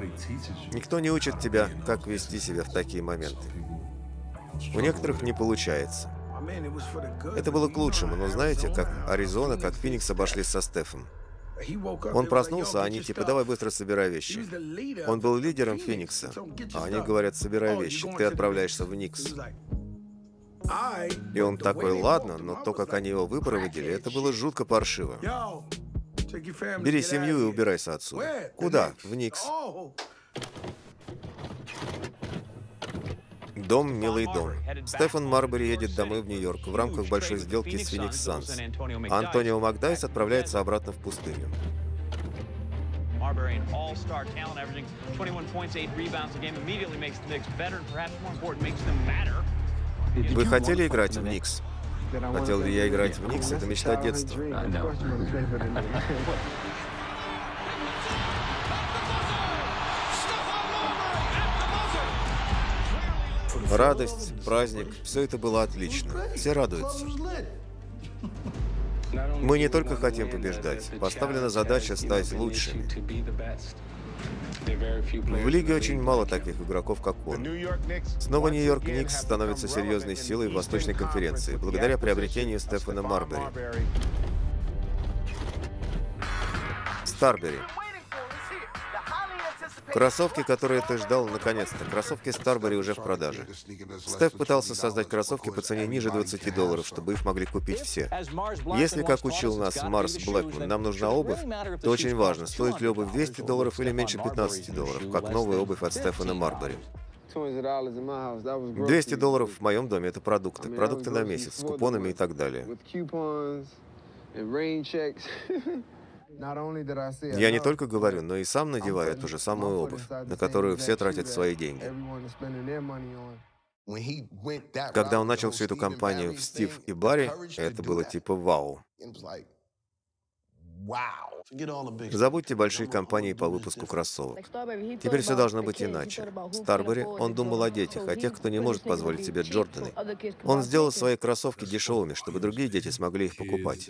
Никто не учит тебя, как вести себя в такие моменты. У некоторых не получается. Это было к лучшему, но знаете, как Аризона, как Феникс обошлись со Стефом. Он проснулся, а они типа, давай быстро собирай вещи. Он был лидером Феникса, а они говорят, собирай вещи, ты отправляешься в Никс. И он такой, ладно, но то, как они его выпроводили, это было жутко паршиво. Бери семью и убирайся отсюда. Куда? В Никс. Дом, милый дом. Стефан Марбери едет домой в Нью-Йорк в рамках большой сделки с Феникс Санс. Антонио Макдайс отправляется обратно в пустыню. Marbury, an all-star talent, averaging 21 points, 8 rebounds a game, immediately makes the Knicks better, and perhaps more important, makes them matter. Вы хотели играть в Никс? Хотел ли я играть в Никс? Это мечта детства. Радость, праздник, все это было отлично. Все радуются. Мы не только хотим побеждать, поставлена задача стать лучшими. В лиге очень мало таких игроков, как он. Снова Нью-Йорк Никс становится серьезной силой в Восточной конференции, благодаря приобретению Стефана Марбери. Старбери. Кроссовки, которые ты ждал, наконец-то. Кроссовки Старбери уже в продаже. Стеф пытался создать кроссовки по цене ниже 20 долларов, чтобы их могли купить все. Если, как учил нас Марс Блэкман, нам нужна обувь, то очень важно, стоит ли обувь 200 долларов или меньше 15 долларов, как новая обувь от Стефана Марбери. 200 долларов в моем доме — это продукты. Продукты на месяц, с купонами и так далее. Я не только говорю, но и сам надеваю эту же самую обувь, на которую все тратят свои деньги. Когда он начал всю эту кампанию в Стив и Барри, это было типа вау. Забудьте большие компании по выпуску кроссовок. Теперь все должно быть иначе. Старбери, он думал о детях, о тех, кто не может позволить себе Джорданы. Он сделал свои кроссовки дешевыми, чтобы другие дети смогли их покупать.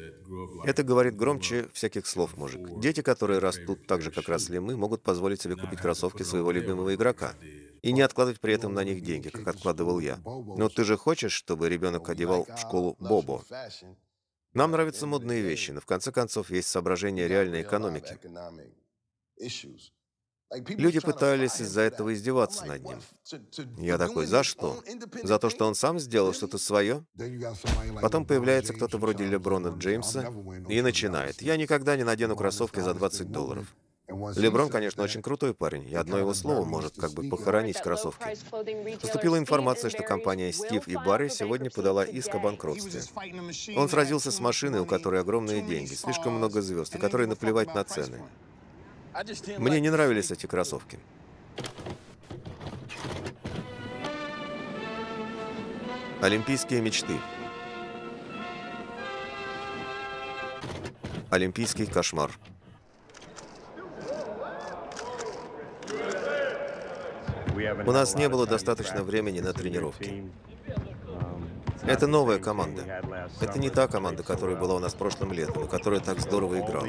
Это говорит громче всяких слов, мужик. Дети, которые растут так же, как росли мы, могут позволить себе купить кроссовки своего любимого игрока и не откладывать при этом на них деньги, как откладывал я. Но ты же хочешь, чтобы ребенок одевал в школу Бобо? Нам нравятся модные вещи, но в конце концов есть соображения реальной экономики. Люди пытались из-за этого издеваться над ним. Я такой, за что? За то, что он сам сделал что-то свое? Потом появляется кто-то вроде Леброна Джеймса и начинает. Я никогда не надену кроссовки за 20 долларов. Леброн, конечно, очень крутой парень, и одно его слово может как бы похоронить кроссовки. Поступила информация, что компания Стив и Барри сегодня подала иск о банкротстве. Он сразился с машиной, у которой огромные деньги, слишком много звезд, и которой наплевать на цены. Мне не нравились эти кроссовки. Олимпийские мечты. Олимпийский кошмар. У нас не было достаточно времени на тренировки. Это новая команда. Это не та команда, которая была у нас прошлым летом, и которая так здорово играла.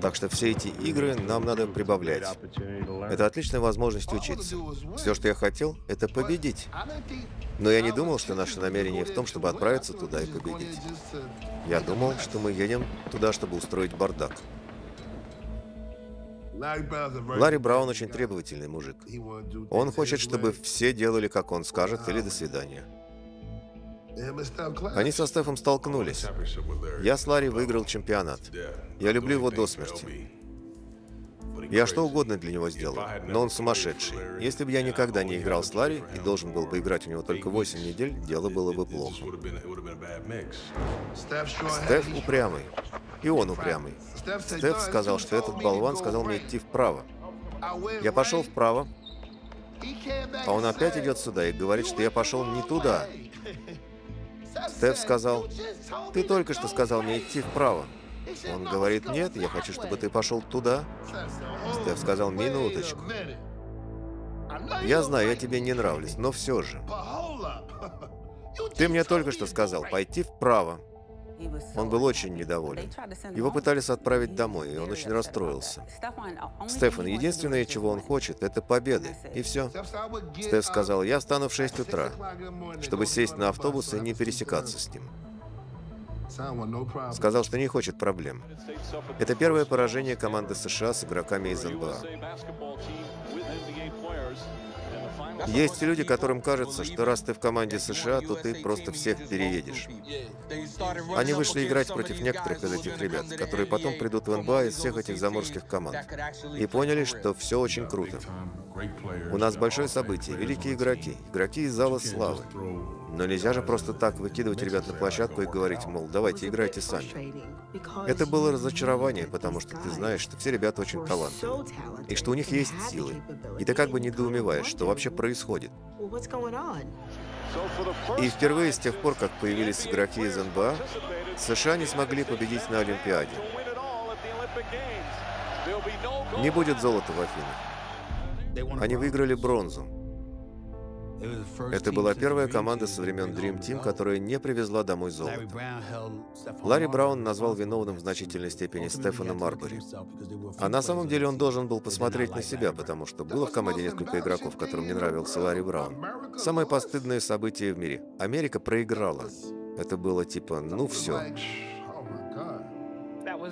Так что все эти игры нам надо прибавлять. Это отличная возможность учиться. Все, что я хотел, это победить. Но я не думал, что наше намерение в том, чтобы отправиться туда и победить. Я думал, что мы едем туда, чтобы устроить бардак. Ларри Браун очень требовательный мужик. Он хочет, чтобы все делали, как он скажет, или до свидания. Они со Стефом столкнулись. Я с Ларри выиграл чемпионат. Я люблю его до смерти. Я что угодно для него сделал, но он сумасшедший. Если бы я никогда не играл с Ларри и должен был бы играть у него только 8 недель, дело было бы плохо. Стеф упрямый. И он упрямый. Стеф сказал, что этот болван сказал мне идти вправо. Я пошел вправо, а он опять идет сюда и говорит, что я пошел не туда. Стеф сказал, ты только что сказал мне идти вправо. Он говорит, нет, я хочу, чтобы ты пошел туда. Стеф сказал, минуточку. Я знаю, я тебе не нравлюсь, но все же. Ты мне только что сказал, пойти вправо. Он был очень недоволен. Его пытались отправить домой, и он очень расстроился. Стефан, единственное, чего он хочет, это победы. И все. Стеф сказал, я встану в 6 утра, чтобы сесть на автобус и не пересекаться с ним. Сказал, что не хочет проблем. Это первое поражение команды США с игроками из НБА. Есть люди, которым кажется, что раз ты в команде США, то ты просто всех переедешь. Они вышли играть против некоторых из этих ребят, которые потом придут в НБА из всех этих заморских команд. И поняли, что все очень круто. У нас большое событие, великие игроки, игроки из зала славы. Но нельзя же просто так выкидывать ребят на площадку и говорить, мол, давайте играйте сами. Это было разочарование, потому что ты знаешь, что все ребята очень талантливые, и что у них есть силы. И ты как бы недоумеваешь, что вообще происходит. И впервые с тех пор, как появились игроки из НБА, США не смогли победить на Олимпиаде. Не будет золота в Афинах. Они выиграли бронзу. Это была первая команда со времен Dream Team, которая не привезла домой золото. Ларри Браун назвал виновным в значительной степени Стефана Марбори. А на самом деле он должен был посмотреть на себя, потому что было в команде несколько игроков, которым не нравился Ларри Браун. Самое постыдное событие в мире. Америка проиграла. Это было типа, ну все.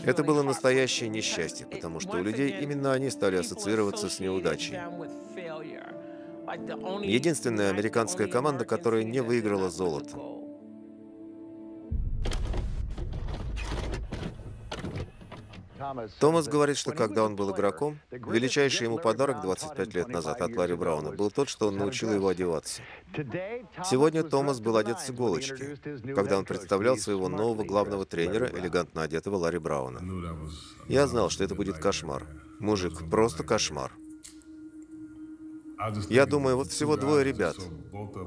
Это было настоящее несчастье, потому что у людей именно они стали ассоциироваться с неудачей. Единственная американская команда, которая не выиграла золото. Томас говорит, что когда он был игроком, величайший ему подарок 25 лет назад от Ларри Брауна был тот, что он научил его одеваться. Сегодня Томас был одет с иголочки, когда он представлял своего нового главного тренера, элегантно одетого Ларри Брауна. Я знал, что это будет кошмар. Мужик, просто кошмар. Я думаю, вот всего двое ребят.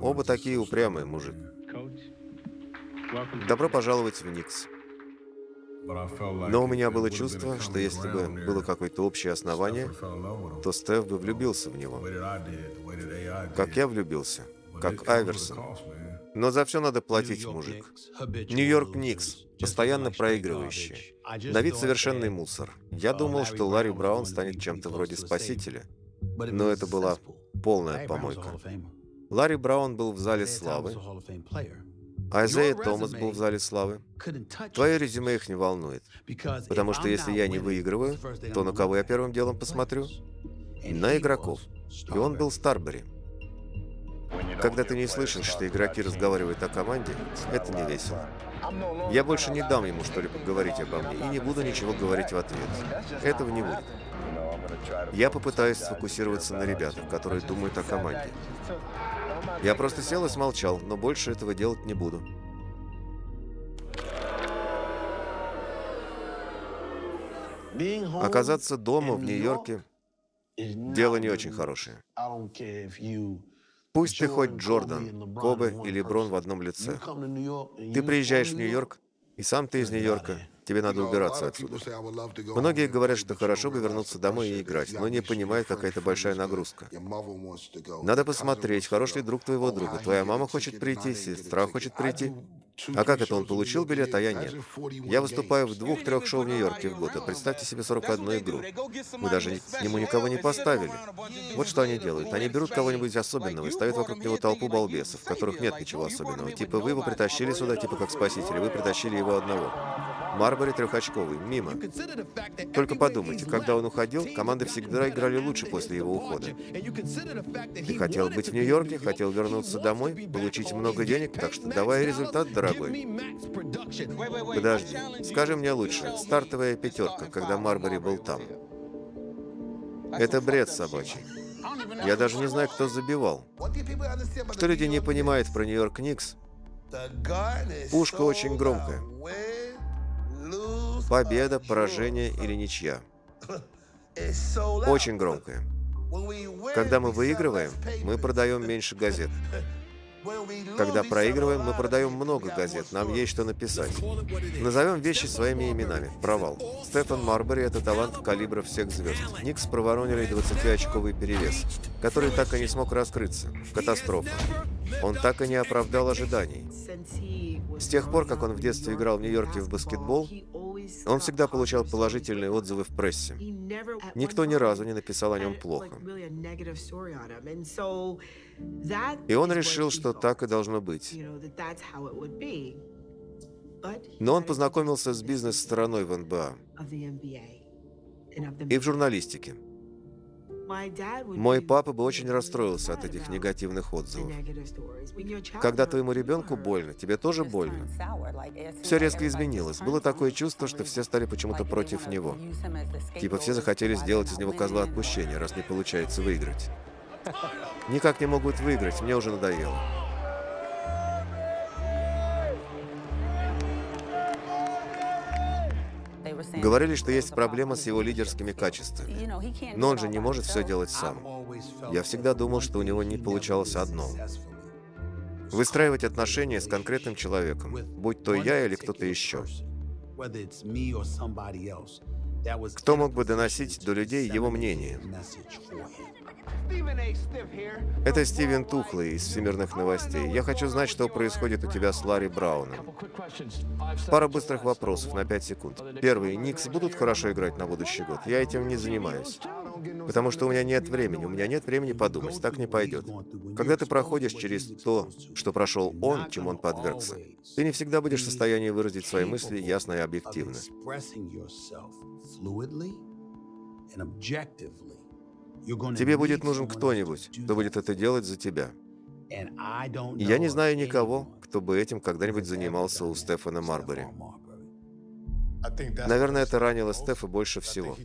Оба такие упрямые, мужик. Добро пожаловать в Никс. Но у меня было чувство, что если бы было какое-то общее основание, то Стеф бы влюбился в него. Как я влюбился. Как Айверсон. Но за все надо платить, мужик. Нью-Йорк Никс. Постоянно проигрывающий. На вид совершенный мусор. Я думал, что Ларри Браун станет чем-то вроде спасителя. Но это была полная помойка. Ларри Браун был в зале славы. Айзея Томас был в зале славы. Твое резюме их не волнует. Потому что если я не выигрываю, то на кого я первым делом посмотрю? На игроков. И он был Старбери. Когда ты не слышишь, что игроки разговаривают о команде, это не весело. Я больше не дам ему что-либо говорить обо мне и не буду ничего говорить в ответ. Этого не будет. Я попытаюсь сфокусироваться на ребятах, которые думают о команде. Я просто сел и смолчал, но больше этого делать не буду. Оказаться дома в Нью-Йорке – дело не очень хорошее. Пусть ты хоть Джордан, Кобе или Леброн в одном лице. Ты приезжаешь в Нью-Йорк, и сам ты из Нью-Йорка, Тебе надо убираться отсюда. Многие говорят, что хорошо бы вернуться домой и играть, но не понимают, какая это большая нагрузка. Надо посмотреть, хороший ли друг твоего друга. Твоя мама хочет прийти, сестра хочет прийти. А как это он получил билет, а я нет? Я выступаю в двух-трех шоу в Нью-Йорке в год, а представьте себе 41 игру. Мы даже к нему никого не поставили. Вот что они делают. Они берут кого-нибудь особенного и ставят вокруг него толпу балбесов, в которых нет ничего особенного. Типа вы его притащили сюда, типа как спасители, вы притащили его одного. Марбори трехочковый, мимо. Только подумайте, когда он уходил, команды всегда играли лучше после его ухода. Ты хотел быть в Нью-Йорке, хотел вернуться домой, получить много денег, так что давай результат, дорогой. Подожди, скажи мне лучше, стартовая пятерка, когда Марбори был там. Это бред собачий. Я даже не знаю, кто забивал. Что люди не понимают про Нью-Йорк Никс? Пушка очень громкая. Победа, поражение или ничья. Очень громкое. Когда мы выигрываем, мы продаем меньше газет. Когда проигрываем, мы продаем много газет, нам есть что написать. Назовем вещи своими именами. Провал. Стефан Марбери — это талант калибра всех звезд. Никс проворонили 20-очковый перевес, который так и не смог раскрыться. Катастрофа. Он так и не оправдал ожиданий. С тех пор, как он в детстве играл в Нью-Йорке в баскетбол, он всегда получал положительные отзывы в прессе. Никто ни разу не написал о нем плохо. И он решил, что так и должно быть. Но он познакомился с бизнес-стороной в НБА и в журналистике. Мой папа бы очень расстроился от этих негативных отзывов. Когда твоему ребенку больно, тебе тоже больно. Все резко изменилось. Было такое чувство, что все стали почему-то против него. Типа все захотели сделать из него козла отпущения, раз не получается выиграть. Никак не могут выиграть, мне уже надоело. Говорили, что есть проблема с его лидерскими качествами. Но он же не может все делать сам. Я всегда думал, что у него не получалось одно. Выстраивать отношения с конкретным человеком, будь то я или кто-то еще. Кто мог бы доносить до людей его мнение? Это Стивен Тухлый из Всемирных новостей. Я хочу знать, что происходит у тебя с Ларри Брауном. Пара быстрых вопросов на 5 секунд. Первый. Никс будут хорошо играть на будущий год? Я этим не занимаюсь. Потому что у меня нет времени. У меня нет времени подумать. Так не пойдет. Когда ты проходишь через то, что прошел он, чем он подвергся, ты не всегда будешь в состоянии выразить свои мысли ясно и объективно. Тебе будет нужен кто-нибудь, кто будет это делать за тебя. Я не знаю никого, кто бы этим когда-нибудь занимался у Стефана Марбери. Наверное, это ранило Стефа больше всего.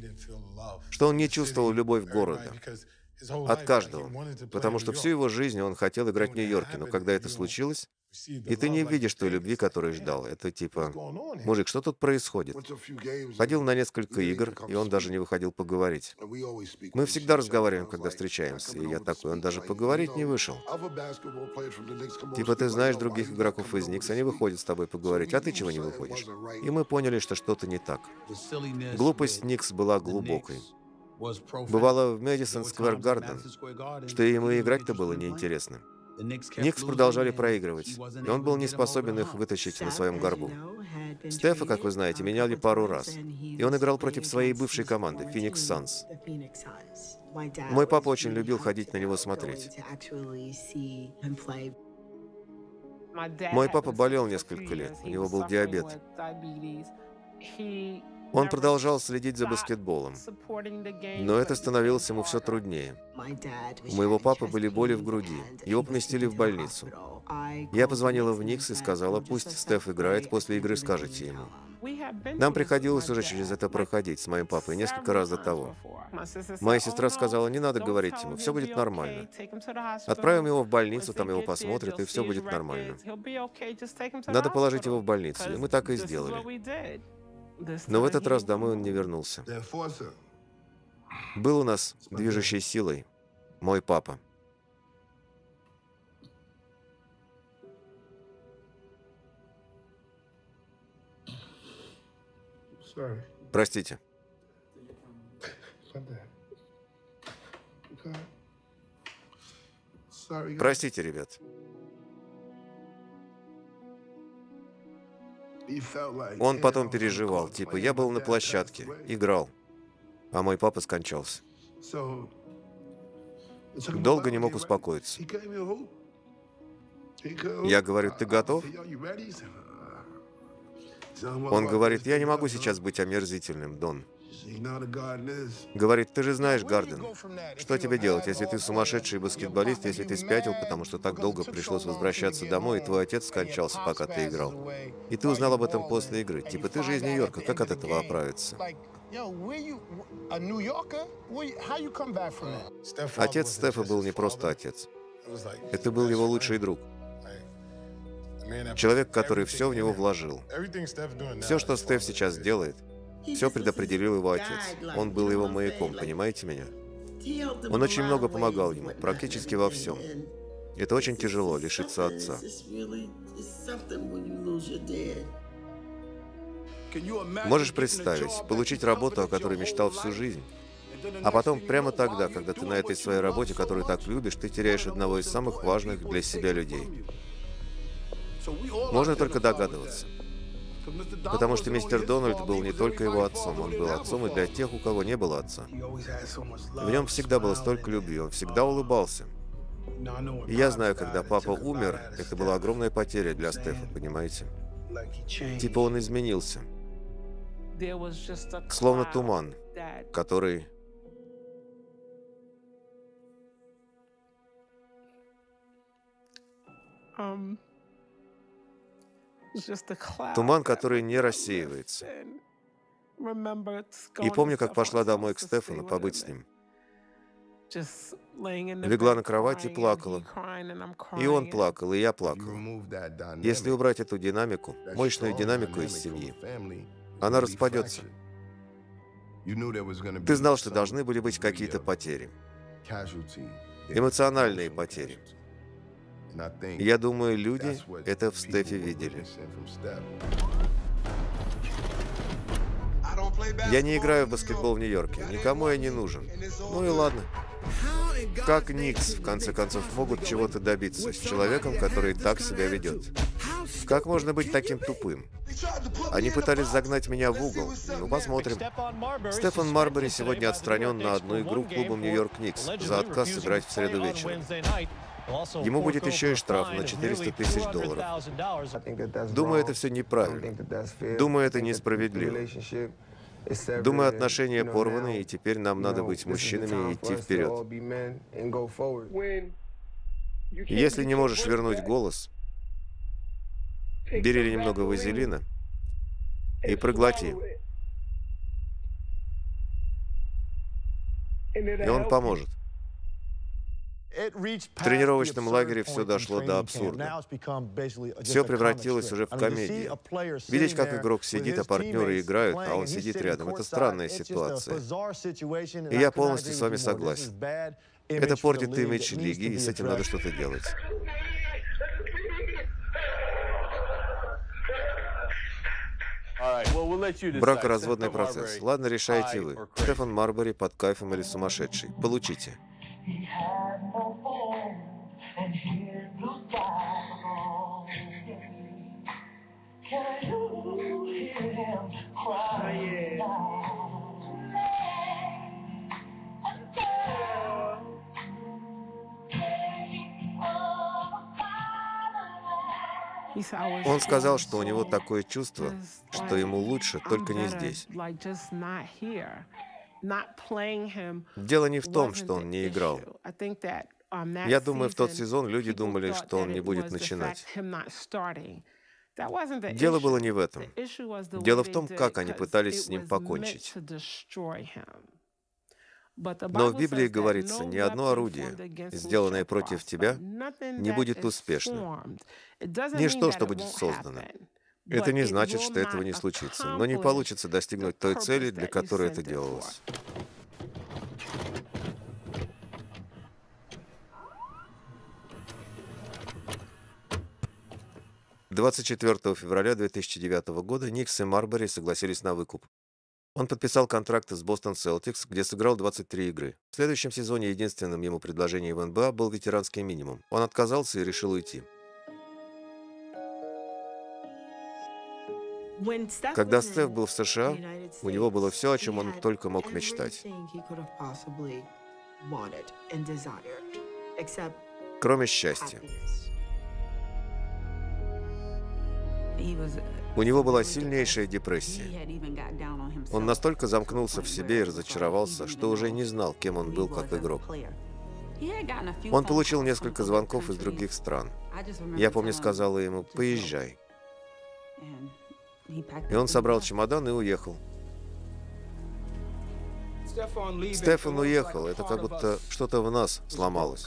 Что он не чувствовал любовь города. От каждого. Потому что всю его жизнь он хотел играть в Нью-Йорке, но когда это случилось, и ты не видишь той любви, которую ждал. Это типа, мужик, что тут происходит? Ходил на несколько игр, и он даже не выходил поговорить. Мы всегда разговариваем, когда встречаемся, и я такой, он даже поговорить не вышел. Типа ты знаешь других игроков из Никс, они выходят с тобой поговорить, а ты чего не выходишь? И мы поняли, что что-то не так. Глупость Никс была глубокой. Бывало в Мэдисон Сквер Гарден, что ему играть-то было неинтересно. Никс продолжали проигрывать, и он был не способен их вытащить на своем горбу. Стефа, как вы знаете, меняли пару раз, и он играл против своей бывшей команды, Феникс Санс. Мой папа очень любил ходить на него смотреть. Мой папа болел несколько лет, у него был диабет. Он продолжал следить за баскетболом, но это становилось ему все труднее. У моего папы были боли в груди, его поместили в больницу. Я позвонила в Никс и сказала, пусть Стеф играет, после игры скажете ему. Нам приходилось уже через это проходить с моим папой несколько раз до того. Моя сестра сказала, не надо говорить ему, все будет нормально. Отправим его в больницу, там его посмотрят, и все будет нормально. Надо положить его в больницу, и мы так и сделали. Но в этот раз домой он не вернулся. Был у нас движущей силой мой папа. Простите. Простите, ребят. Он потом переживал, типа, я был на площадке, играл, а мой папа скончался. Долго не мог успокоиться. Я говорю, ты готов? Он говорит, я не могу сейчас быть омерзительным, Дон. Говорит, ты же знаешь, Гарден, что тебе делать, если ты сумасшедший баскетболист, если ты спятил, потому что так долго пришлось возвращаться домой, и твой отец скончался, пока ты играл. И ты узнал об этом после игры. Типа, ты же из Нью-Йорка, как от этого оправиться? Отец Стефа был не просто отец. Это был его лучший друг. Человек, который все в него вложил. Все, что Стеф сейчас делает, все предопределил его отец. Он был его маяком, понимаете меня? Он очень много помогал ему, практически во всем. Это очень тяжело, лишиться отца. Можешь представить, получить работу, о которой мечтал всю жизнь, А потом, прямо тогда, когда ты на этой своей работе, которую так любишь, ты теряешь одного из самых важных для себя людей. Можно только догадываться. Потому что мистер Дональд был не только его отцом, он был отцом и для тех, у кого не было отца. В нем всегда было столько любви, он всегда улыбался. И я знаю, когда папа умер, это была огромная потеря для Стефа, понимаете? Типа он изменился. Словно туман, который... Туман, который не рассеивается. И помню, как пошла домой к Стефану побыть с ним. Легла на кровать и плакала. И он плакал, и я плакал. Если убрать эту динамику, мощную динамику из семьи, она распадется. Ты знал, что должны были быть какие-то потери. Эмоциональные потери. Я думаю, люди это в Стефе видели. Я не играю в баскетбол в Нью-Йорке. Никому я не нужен. Ну и ладно. Как Никс, в конце концов, могут чего-то добиться с человеком, который так себя ведет? Как можно быть таким тупым? Они пытались загнать меня в угол. Ну, посмотрим. Стефан Марбери сегодня отстранен на одну игру клубом Нью-Йорк Никс за отказ сыграть в среду вечером. Ему будет еще и штраф на 400 тысяч долларов. Думаю, это все неправильно. Думаю, это несправедливо. Думаю, отношения порваны, и теперь нам надо быть мужчинами и идти вперед. Если не можешь вернуть голос, бери немного вазелина и проглоти. И он поможет. В тренировочном лагере все дошло до абсурда. Все превратилось уже в комедию. Видеть, как игрок сидит, а партнеры играют, а он сидит рядом, это странная ситуация. И я полностью с вами согласен. Это портит имидж лиги, и с этим надо что-то делать. Бракоразводный процесс. Ладно, решайте вы. Стефан Марбери под кайфом или сумасшедший. Получите. He had no home, and here's blue skies. Can you hear him crying? Он сказал, что у него такое чувство, что ему лучше, только не здесь. Дело не в том, что он не играл. Я думаю, в тот сезон люди думали, что он не будет начинать. Дело было не в этом. Дело в том, как они пытались с ним покончить. Но в Библии говорится, ни одно орудие, сделанное против тебя, не будет успешным. Ничто, что будет создано. Это не значит, что этого не случится, но не получится достигнуть той цели, для которой это делалось. Двадцать четвертого февраля 2009 года Никс и Марбери согласились на выкуп. Он подписал контракт с Бостон Селтикс, где сыграл 23 игры. В следующем сезоне единственным ему предложением в НБА был ветеранский минимум. Он отказался и решил уйти. Когда Стеф был в США, у него было все, о чем он только мог мечтать. Кроме счастья. У него была сильнейшая депрессия. Он настолько замкнулся в себе и разочаровался, что уже не знал, кем он был как игрок. Он получил несколько звонков из других стран. Я помню, сказала ему «поезжай». И он собрал чемодан и уехал. Стефан уехал. Это как будто что-то в нас сломалось.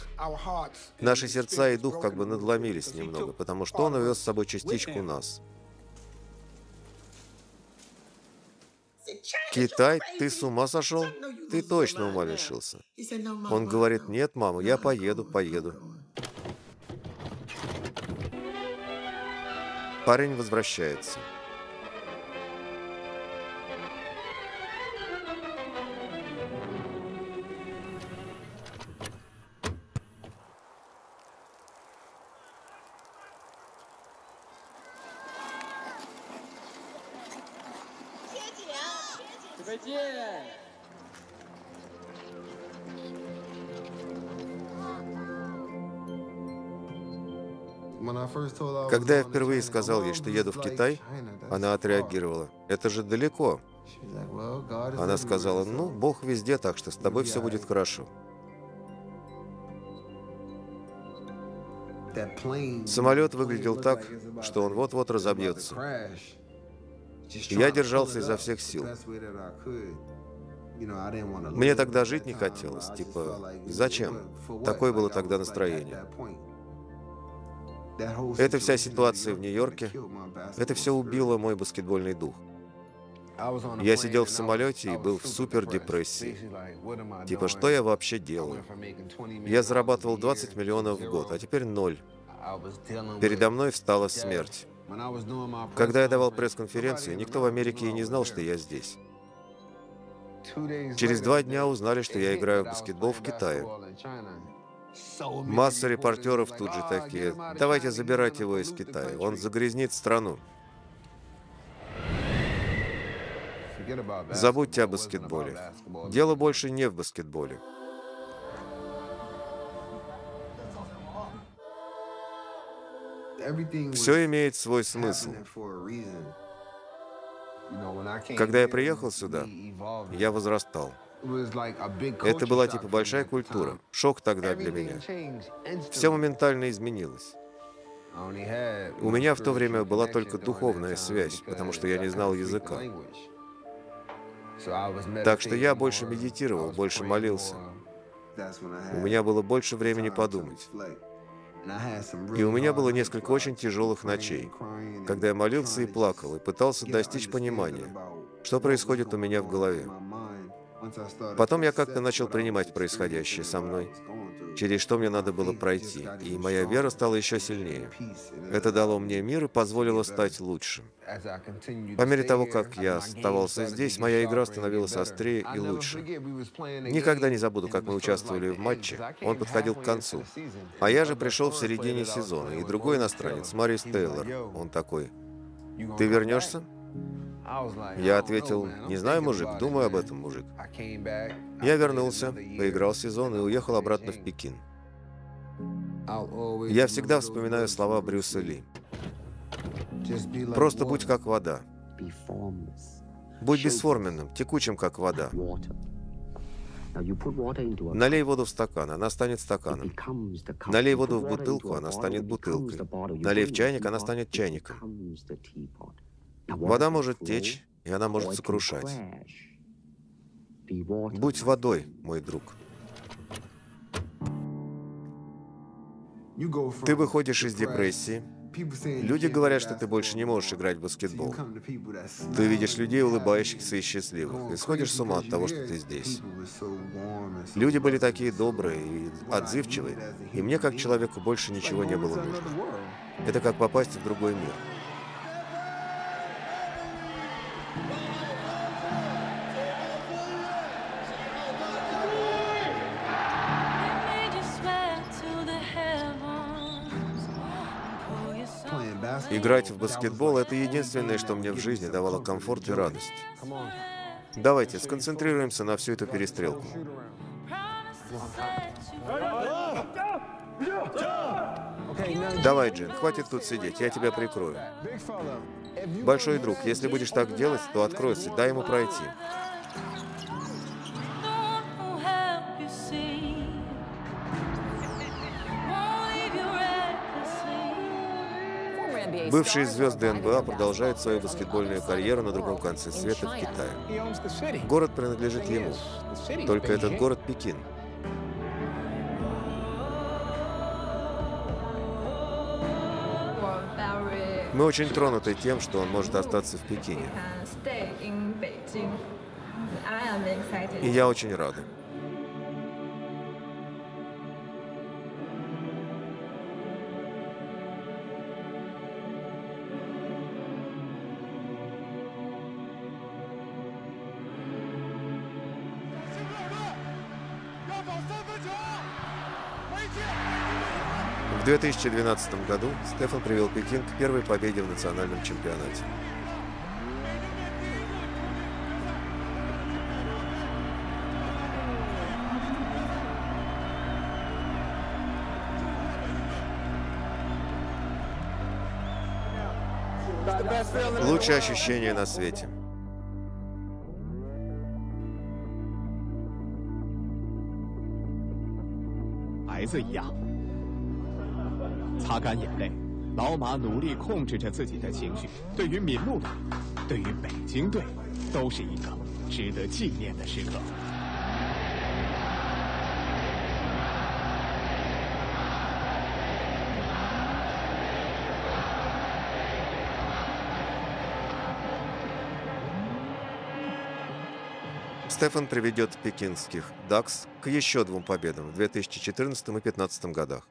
Наши сердца и дух как бы надломились немного, потому что он увез с собой частичку нас. Китай, ты с ума сошел? Ты точно ума лишился. Он говорит, нет, мама, я поеду, поеду. Парень возвращается. Когда я впервые сказал ей, что еду в Китай, она отреагировала. «Это же далеко». Она сказала, «Ну, Бог везде, так что с тобой все будет хорошо». Самолет выглядел так, что он вот-вот разобьется. Я держался изо всех сил. Мне тогда жить не хотелось, типа, зачем? Такое было тогда настроение. Эта вся ситуация в Нью-Йорке, это все убило мой баскетбольный дух. Я сидел в самолете и был в супер депрессии. Типа, что я вообще делаю? Я зарабатывал 20 миллионов в год, а теперь ноль. Передо мной встала смерть. Когда я давал пресс-конференции, никто в Америке и не знал, что я здесь. Через два дня узнали, что я играю в баскетбол в Китае. Масса репортеров тут же такие, давайте забирать его из Китая, он загрязнит страну. Забудьте о баскетболе. Дело больше не в баскетболе. Все имеет свой смысл. Когда я приехал сюда, я возрастал. Это была типа большая культура. Шок тогда для меня. Все моментально изменилось. У меня в то время была только духовная связь, потому что я не знал языка. Так что я больше медитировал, больше молился. У меня было больше времени подумать. И у меня было несколько очень тяжелых ночей, когда я молился и плакал, и пытался достичь понимания, что происходит у меня в голове. Потом я как-то начал принимать происходящее со мной, через что мне надо было пройти, и моя вера стала еще сильнее. Это дало мне мир и позволило стать лучшим. По мере того, как я оставался здесь, моя игра становилась острее и лучше. Никогда не забуду, как мы участвовали в матче. Он подходил к концу. А я же пришел в середине сезона, и другой иностранец, Марис Тейлор, он такой, «Ты вернешься?» Я ответил, не знаю, мужик, думаю об этом, мужик. Я вернулся, поиграл сезон и уехал обратно в Пекин. Я всегда вспоминаю слова Брюса Ли. Просто будь как вода. Будь бесформенным, текучим, как вода. Налей воду в стакан, она станет стаканом. Налей воду в бутылку, она станет бутылкой. Налей в чайник, она станет чайником. Вода может течь, и она может сокрушать. Будь водой, мой друг. Ты выходишь из депрессии. Люди говорят, что ты больше не можешь играть в баскетбол. Ты видишь людей, улыбающихся и счастливых, и сходишь с ума от того, что ты здесь. Люди были такие добрые и отзывчивые, и мне, как человеку, больше ничего не было нужно. Это как попасть в другой мир. Играть в баскетбол – это единственное, что мне в жизни давало комфорт и радость. Давайте сконцентрируемся на всю эту перестрелку. Давай, Джин, хватит тут сидеть, я тебя прикрою. Большой друг, если будешь так делать, то откройся, дай ему пройти. Бывшие звезды НБА продолжают свою баскетбольную карьеру на другом конце света в Китае. Город принадлежит ему. Только этот город Пекин. Мы очень тронуты тем, что он может остаться в Пекине. И я очень рада. В 2012 году Стефан привел Пекин к первой победе в национальном чемпионате. Лучшее ощущение на свете. 子一样，擦干眼泪，老马努力控制着自己的情绪。对于闵鹿队，对于北京队，都是一个值得纪念的时刻。Стефан приведет пекинских «Дакс» к еще двум победам в 2014 и 2015 годах.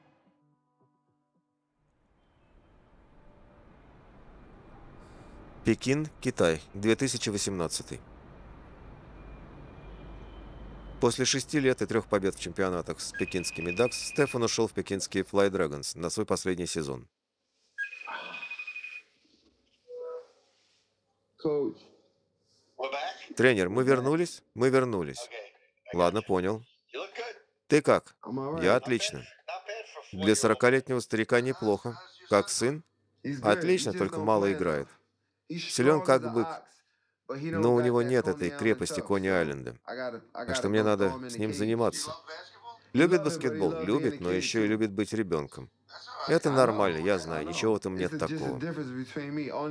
Пекин, Китай, 2018. После шести лет и трех побед в чемпионатах с пекинскими «Дакс» Стефан ушел в пекинские «Fly Dragons» на свой последний сезон. Coach, Тренер, мы вернулись? Мы вернулись. Ладно, понял. Ты как? Я отлично. Для 40-летнего старика неплохо. Как сын? Отлично, только мало играет. Силен как бык. Но у него нет этой крепости Кони Айленда. Так что мне надо с ним заниматься. Любит баскетбол? Любит, но еще и любит быть ребенком. Это нормально, я знаю, ничего этом нет такого.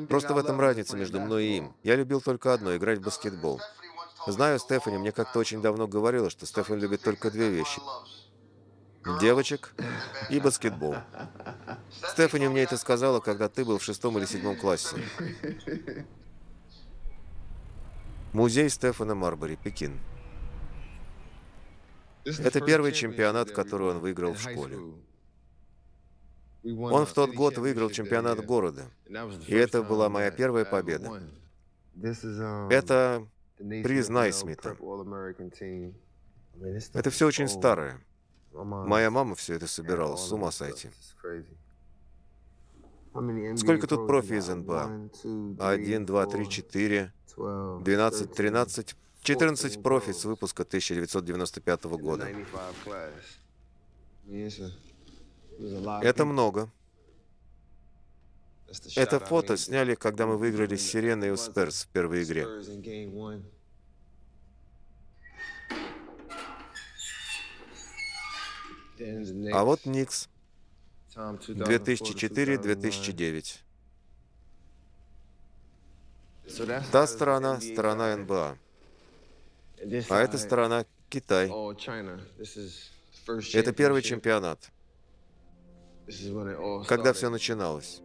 Просто в этом разница между мной и им. Я любил только одно — играть в баскетбол. Знаю, Стефани мне как-то очень давно говорила, что Стефан любит только две вещи. Девочек и баскетбол. Стефани мне это сказала, когда ты был в шестом или седьмом классе. Музей Стефана Марбери, Пекин. Это первый чемпионат, который он выиграл в школе. Он в тот год выиграл чемпионат города. И это была моя первая победа. Это приз Найсмита. Это все очень старое. Моя мама все это собирала, с ума сойти. Сколько тут профи из НБА? 1, 2, 3, 4, 12, 13, 14 профи с выпуска 1995 года. Это много. Это фото сняли, когда мы выиграли с Сиреной у Сперс в первой игре. А вот Никс 2004-2009. Та сторона — сторона НБА. А эта сторона — Китай. Это первый чемпионат, когда все начиналось.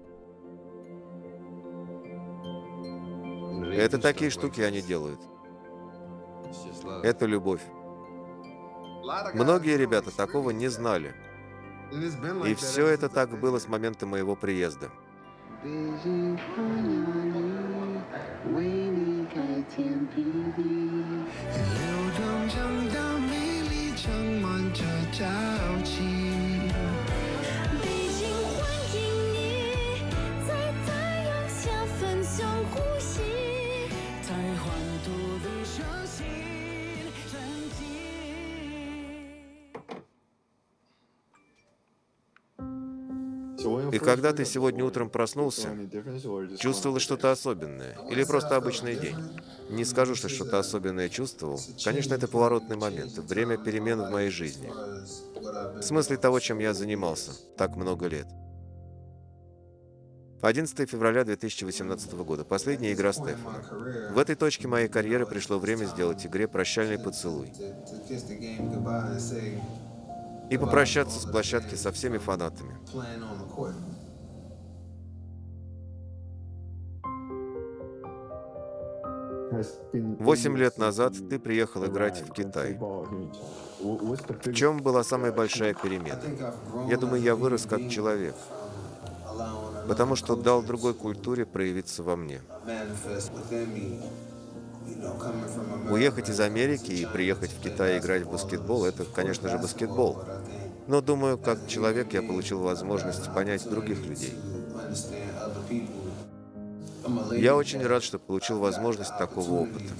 Это такие штуки они делают. Это любовь. Многие ребята такого не знали. И все это так было с момента моего приезда. 为你开天辟地。流动中的美丽充满着朝气。 里相信沉寂。 И когда ты сегодня утром проснулся, чувствовал что-то особенное или просто обычный день? Не скажу, что что-то особенное чувствовал. Конечно, это поворотный момент, время перемен в моей жизни. В смысле того, чем я занимался так много лет. 11 февраля 2018 года. Последняя игра Стефана. В этой точке моей карьеры пришло время сделать игре прощальный поцелуй и попрощаться с площадки со всеми фанатами. Восемь лет назад ты приехал играть в Китай. В чем была самая большая перемена? Я думаю, я вырос как человек, потому что дал другой культуре проявиться во мне. Уехать из Америки и приехать в Китай играть в баскетбол – это, конечно же, баскетбол. Но думаю, как человек я получил возможность понять других людей. Я очень рад, что получил возможность такого опыта.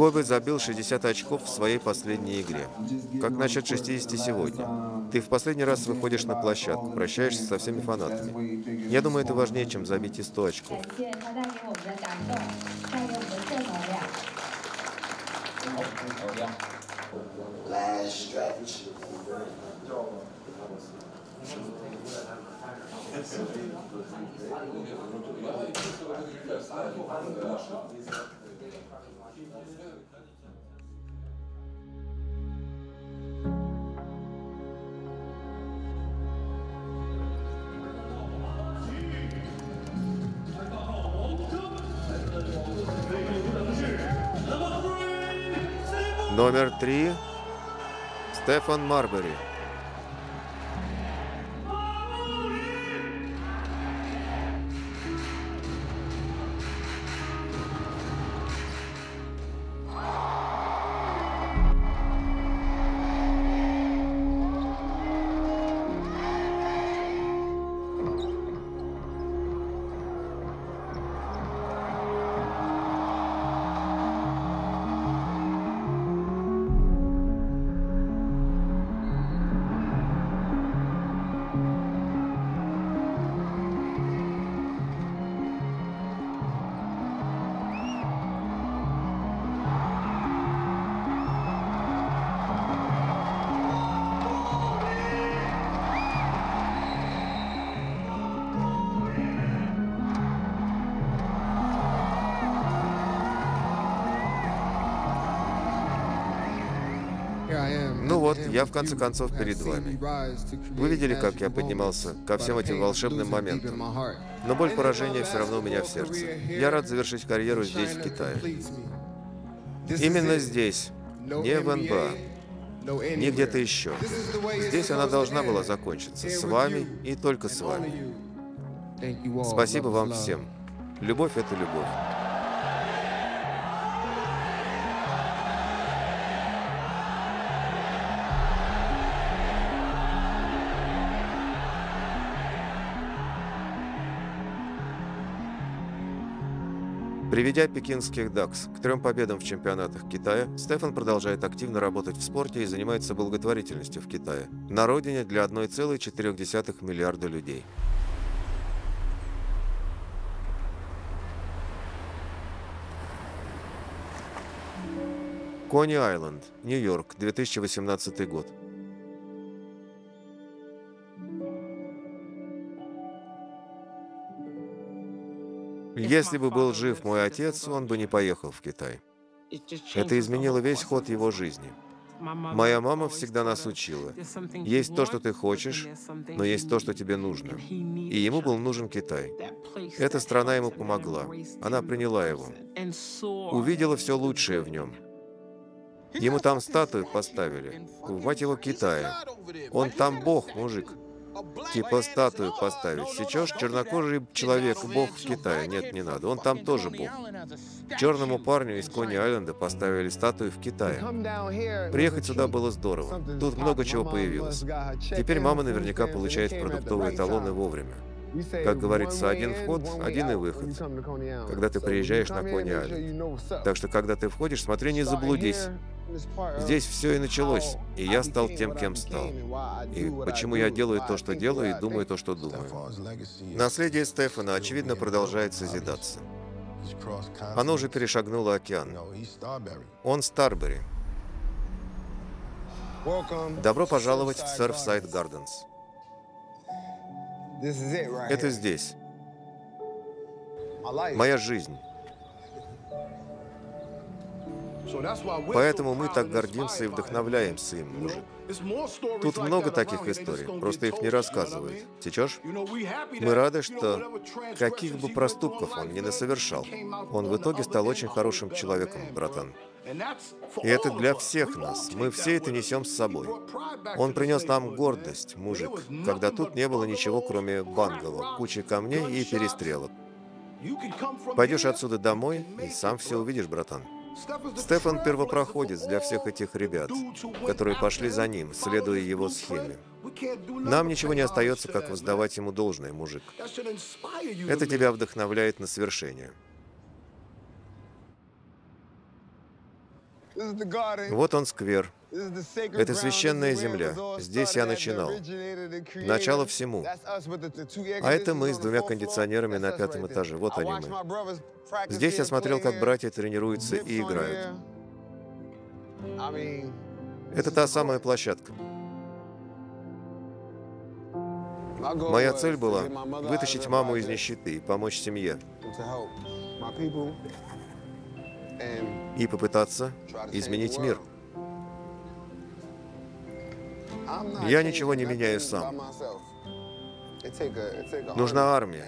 Коби забил 60 очков в своей последней игре. Как насчет 60 сегодня? Ты в последний раз выходишь на площадку, прощаешься со всеми фанатами. Я думаю, это важнее, чем забить и 100 очков. 感谢 Номер три. Стефан Марбери. Я в конце концов перед вами. Вы видели, как я поднимался ко всем этим волшебным моментам. Но боль поражения все равно у меня в сердце. Я рад завершить карьеру здесь, в Китае. Именно здесь, не в НБА, не где-то еще. Здесь она должна была закончиться. С вами и только с вами. Спасибо вам всем. Любовь — это любовь. Приведя пекинских «Дакс» к трем победам в чемпионатах Китая, Стефан продолжает активно работать в спорте и занимается благотворительностью в Китае, на родине для 1,4 миллиарда людей. Кони Айленд, Нью-Йорк, 2018 год. Если бы был жив мой отец, он бы не поехал в Китай. Это изменило весь ход его жизни. Моя мама всегда нас учила. Есть то, что ты хочешь, но есть то, что тебе нужно. И ему был нужен Китай. Эта страна ему помогла. Она приняла его. Увидела все лучшее в нем. Ему там статую поставили. Мать его Китая. Он там бог, мужик. Типа статую поставить. Сечешь, чернокожий человек, бог в Китае. Нет, не надо. Он там тоже бог. Черному парню из Кони Айленда поставили статую в Китае. Приехать сюда было здорово. Тут много чего появилось. Теперь мама наверняка получает продуктовые талоны вовремя. Как говорится, один вход, один и выход, когда ты приезжаешь на Кони Айленд. Так что, когда ты входишь, смотри, не заблудись. Здесь все и началось, и я стал тем, кем стал. И почему я делаю то, что делаю, и думаю то, что думаю. Наследие Стефана, очевидно, продолжает созидаться. Оно уже перешагнуло океан. Он Старбери. Добро пожаловать в Surfside Gardens. Это здесь. Моя жизнь. Поэтому мы так гордимся и вдохновляемся им, мужик. Тут много таких историй, просто их не рассказывают. Течешь? Мы рады, что каких бы проступков он ни насовершал, он в итоге стал очень хорошим человеком, братан. И это для всех нас. Мы все это несем с собой. Он принес нам гордость, мужик, когда тут не было ничего, кроме бангало, кучи камней и перестрелок. Пойдешь отсюда домой и сам все увидишь, братан. Стефан первопроходец для всех этих ребят, которые пошли за ним, следуя его схеме. Нам ничего не остается, как воздавать ему должное, мужик. Это тебя вдохновляет на свершение. Вот он сквер. Это священная земля. Здесь я начинал. Начало всему. А это мы с двумя кондиционерами на пятом этаже. Вот они мы. Здесь я смотрел, как братья тренируются и играют. Это та самая площадка. Моя цель была вытащить маму из нищеты и помочь семье. И попытаться изменить мир. Я ничего не меняю сам. Нужна армия.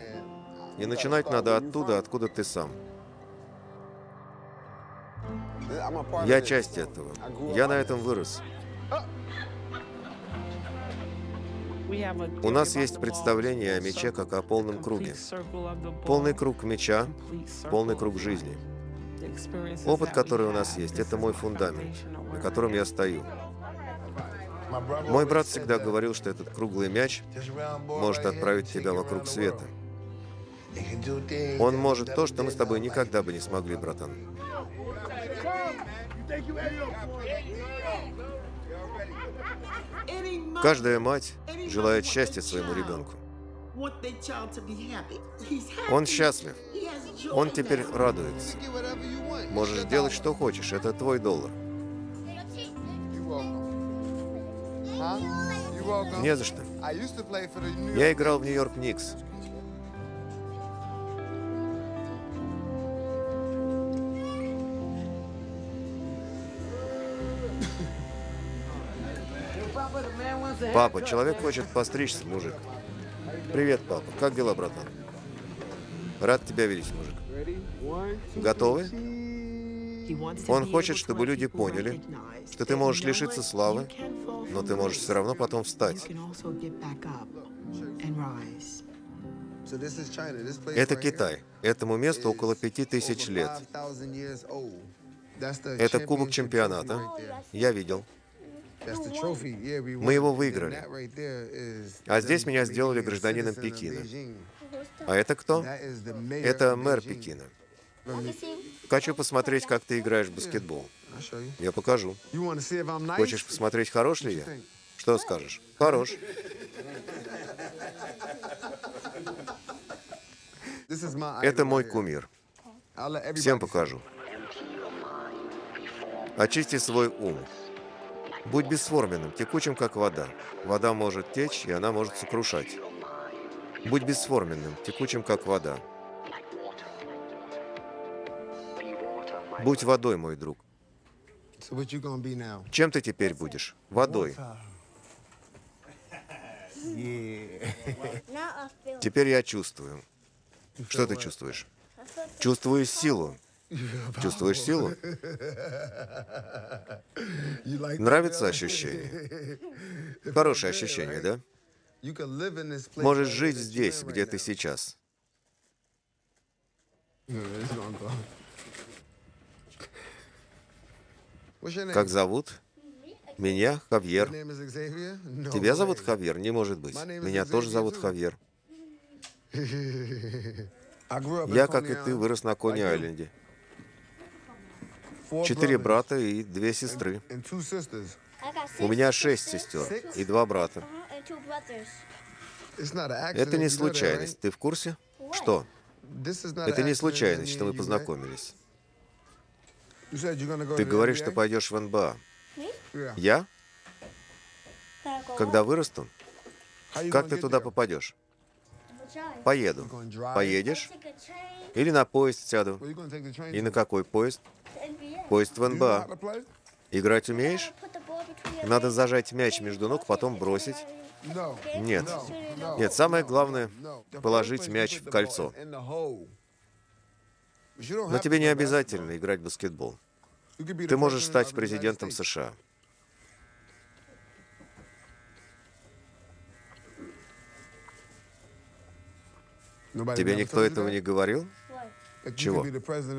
И начинать надо оттуда, откуда ты сам. Я часть этого. Я на этом вырос. У нас есть представление о мече как о полном круге. Полный круг меча, полный круг жизни. Опыт, который у нас есть, это мой фундамент, на котором я стою. Мой брат всегда говорил, что этот круглый мяч может отправить тебя вокруг света. Он может то, что мы с тобой никогда бы не смогли, братан. Каждая мать желает счастья своему ребенку. Он счастлив. Он теперь радуется. Можешь делать, что хочешь. Это твой доллар. Не за что. Я играл в Нью-Йорк Никс. Папа, человек хочет постричься, мужик. Привет, папа. Как дела, братан? Рад тебя видеть, мужик. Готовы? Он хочет, чтобы люди поняли, что ты можешь лишиться славы, но ты можешь все равно потом встать. Это Китай. Этому месту около пяти тысяч лет. Это кубок чемпионата. Я видел. Мы его выиграли. А здесь меня сделали гражданином Пекина. А это кто? Это мэр Пекина. Хочу посмотреть, как ты играешь в баскетбол. Я покажу. Хочешь посмотреть, хорош ли я? Что скажешь? Хорош. Это мой кумир. Всем покажу. Очисти свой ум. Будь бесформенным, текучим, как вода. Вода может течь, и она может сокрушать. Будь бесформенным, текучим, как вода. Будь водой, мой друг. Чем ты теперь будешь? Водой. Теперь я чувствую. Что ты чувствуешь? Чувствую силу. Чувствуешь силу? Нравится ощущение? Хорошее ощущение, да? Можешь жить здесь, где ты сейчас. Как зовут? Меня Хавьер. Тебя зовут Хавьер? Не может быть. Меня тоже зовут Хавьер. Я, как и ты, вырос на Кони-Айленде. Четыре брата и две сестры. У меня шесть сестер и два брата. Это не случайность. Ты в курсе? Что? Это не случайность, что мы познакомились. Ты говоришь, что пойдешь в НБА. Я? Когда вырасту? Как ты туда попадешь? Поеду. Поедешь? Или на поезд сяду? И на какой поезд? Поезд в НБА. Играть умеешь? Надо зажать мяч между ног, потом бросить. Нет. Нет, самое главное — положить мяч в кольцо. Но тебе не обязательно играть в баскетбол. Ты можешь стать президентом США. Тебе никто этого не говорил? Чего?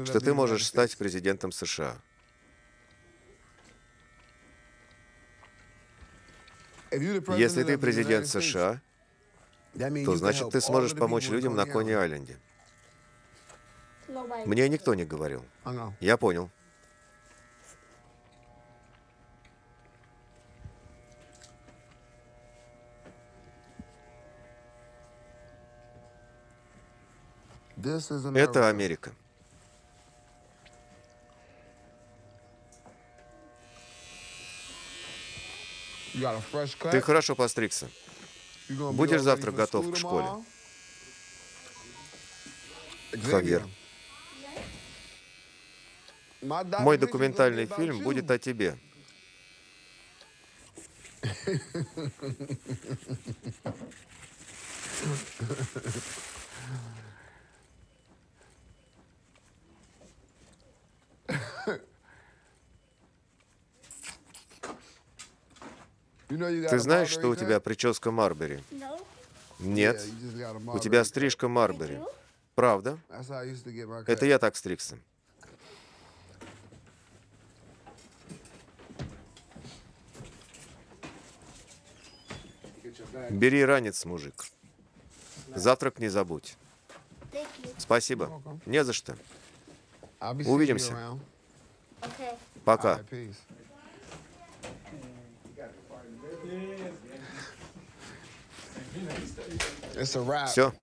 Что ты можешь стать президентом США. Если ты президент США, то значит ты сможешь помочь людям на Кони-Айленде. Мне никто не говорил. Я понял. Это Америка. Ты хорошо постригся. Будешь завтра готов к школе? Хавьер. Мой документальный фильм будет о тебе. Ты знаешь, что у тебя прическа Марбери? Нет. У тебя стрижка Марбери. Правда? Это я так стригся. Бери ранец, мужик. Завтрак не забудь. Спасибо. Не за что. Увидимся. Пока. Все, Все,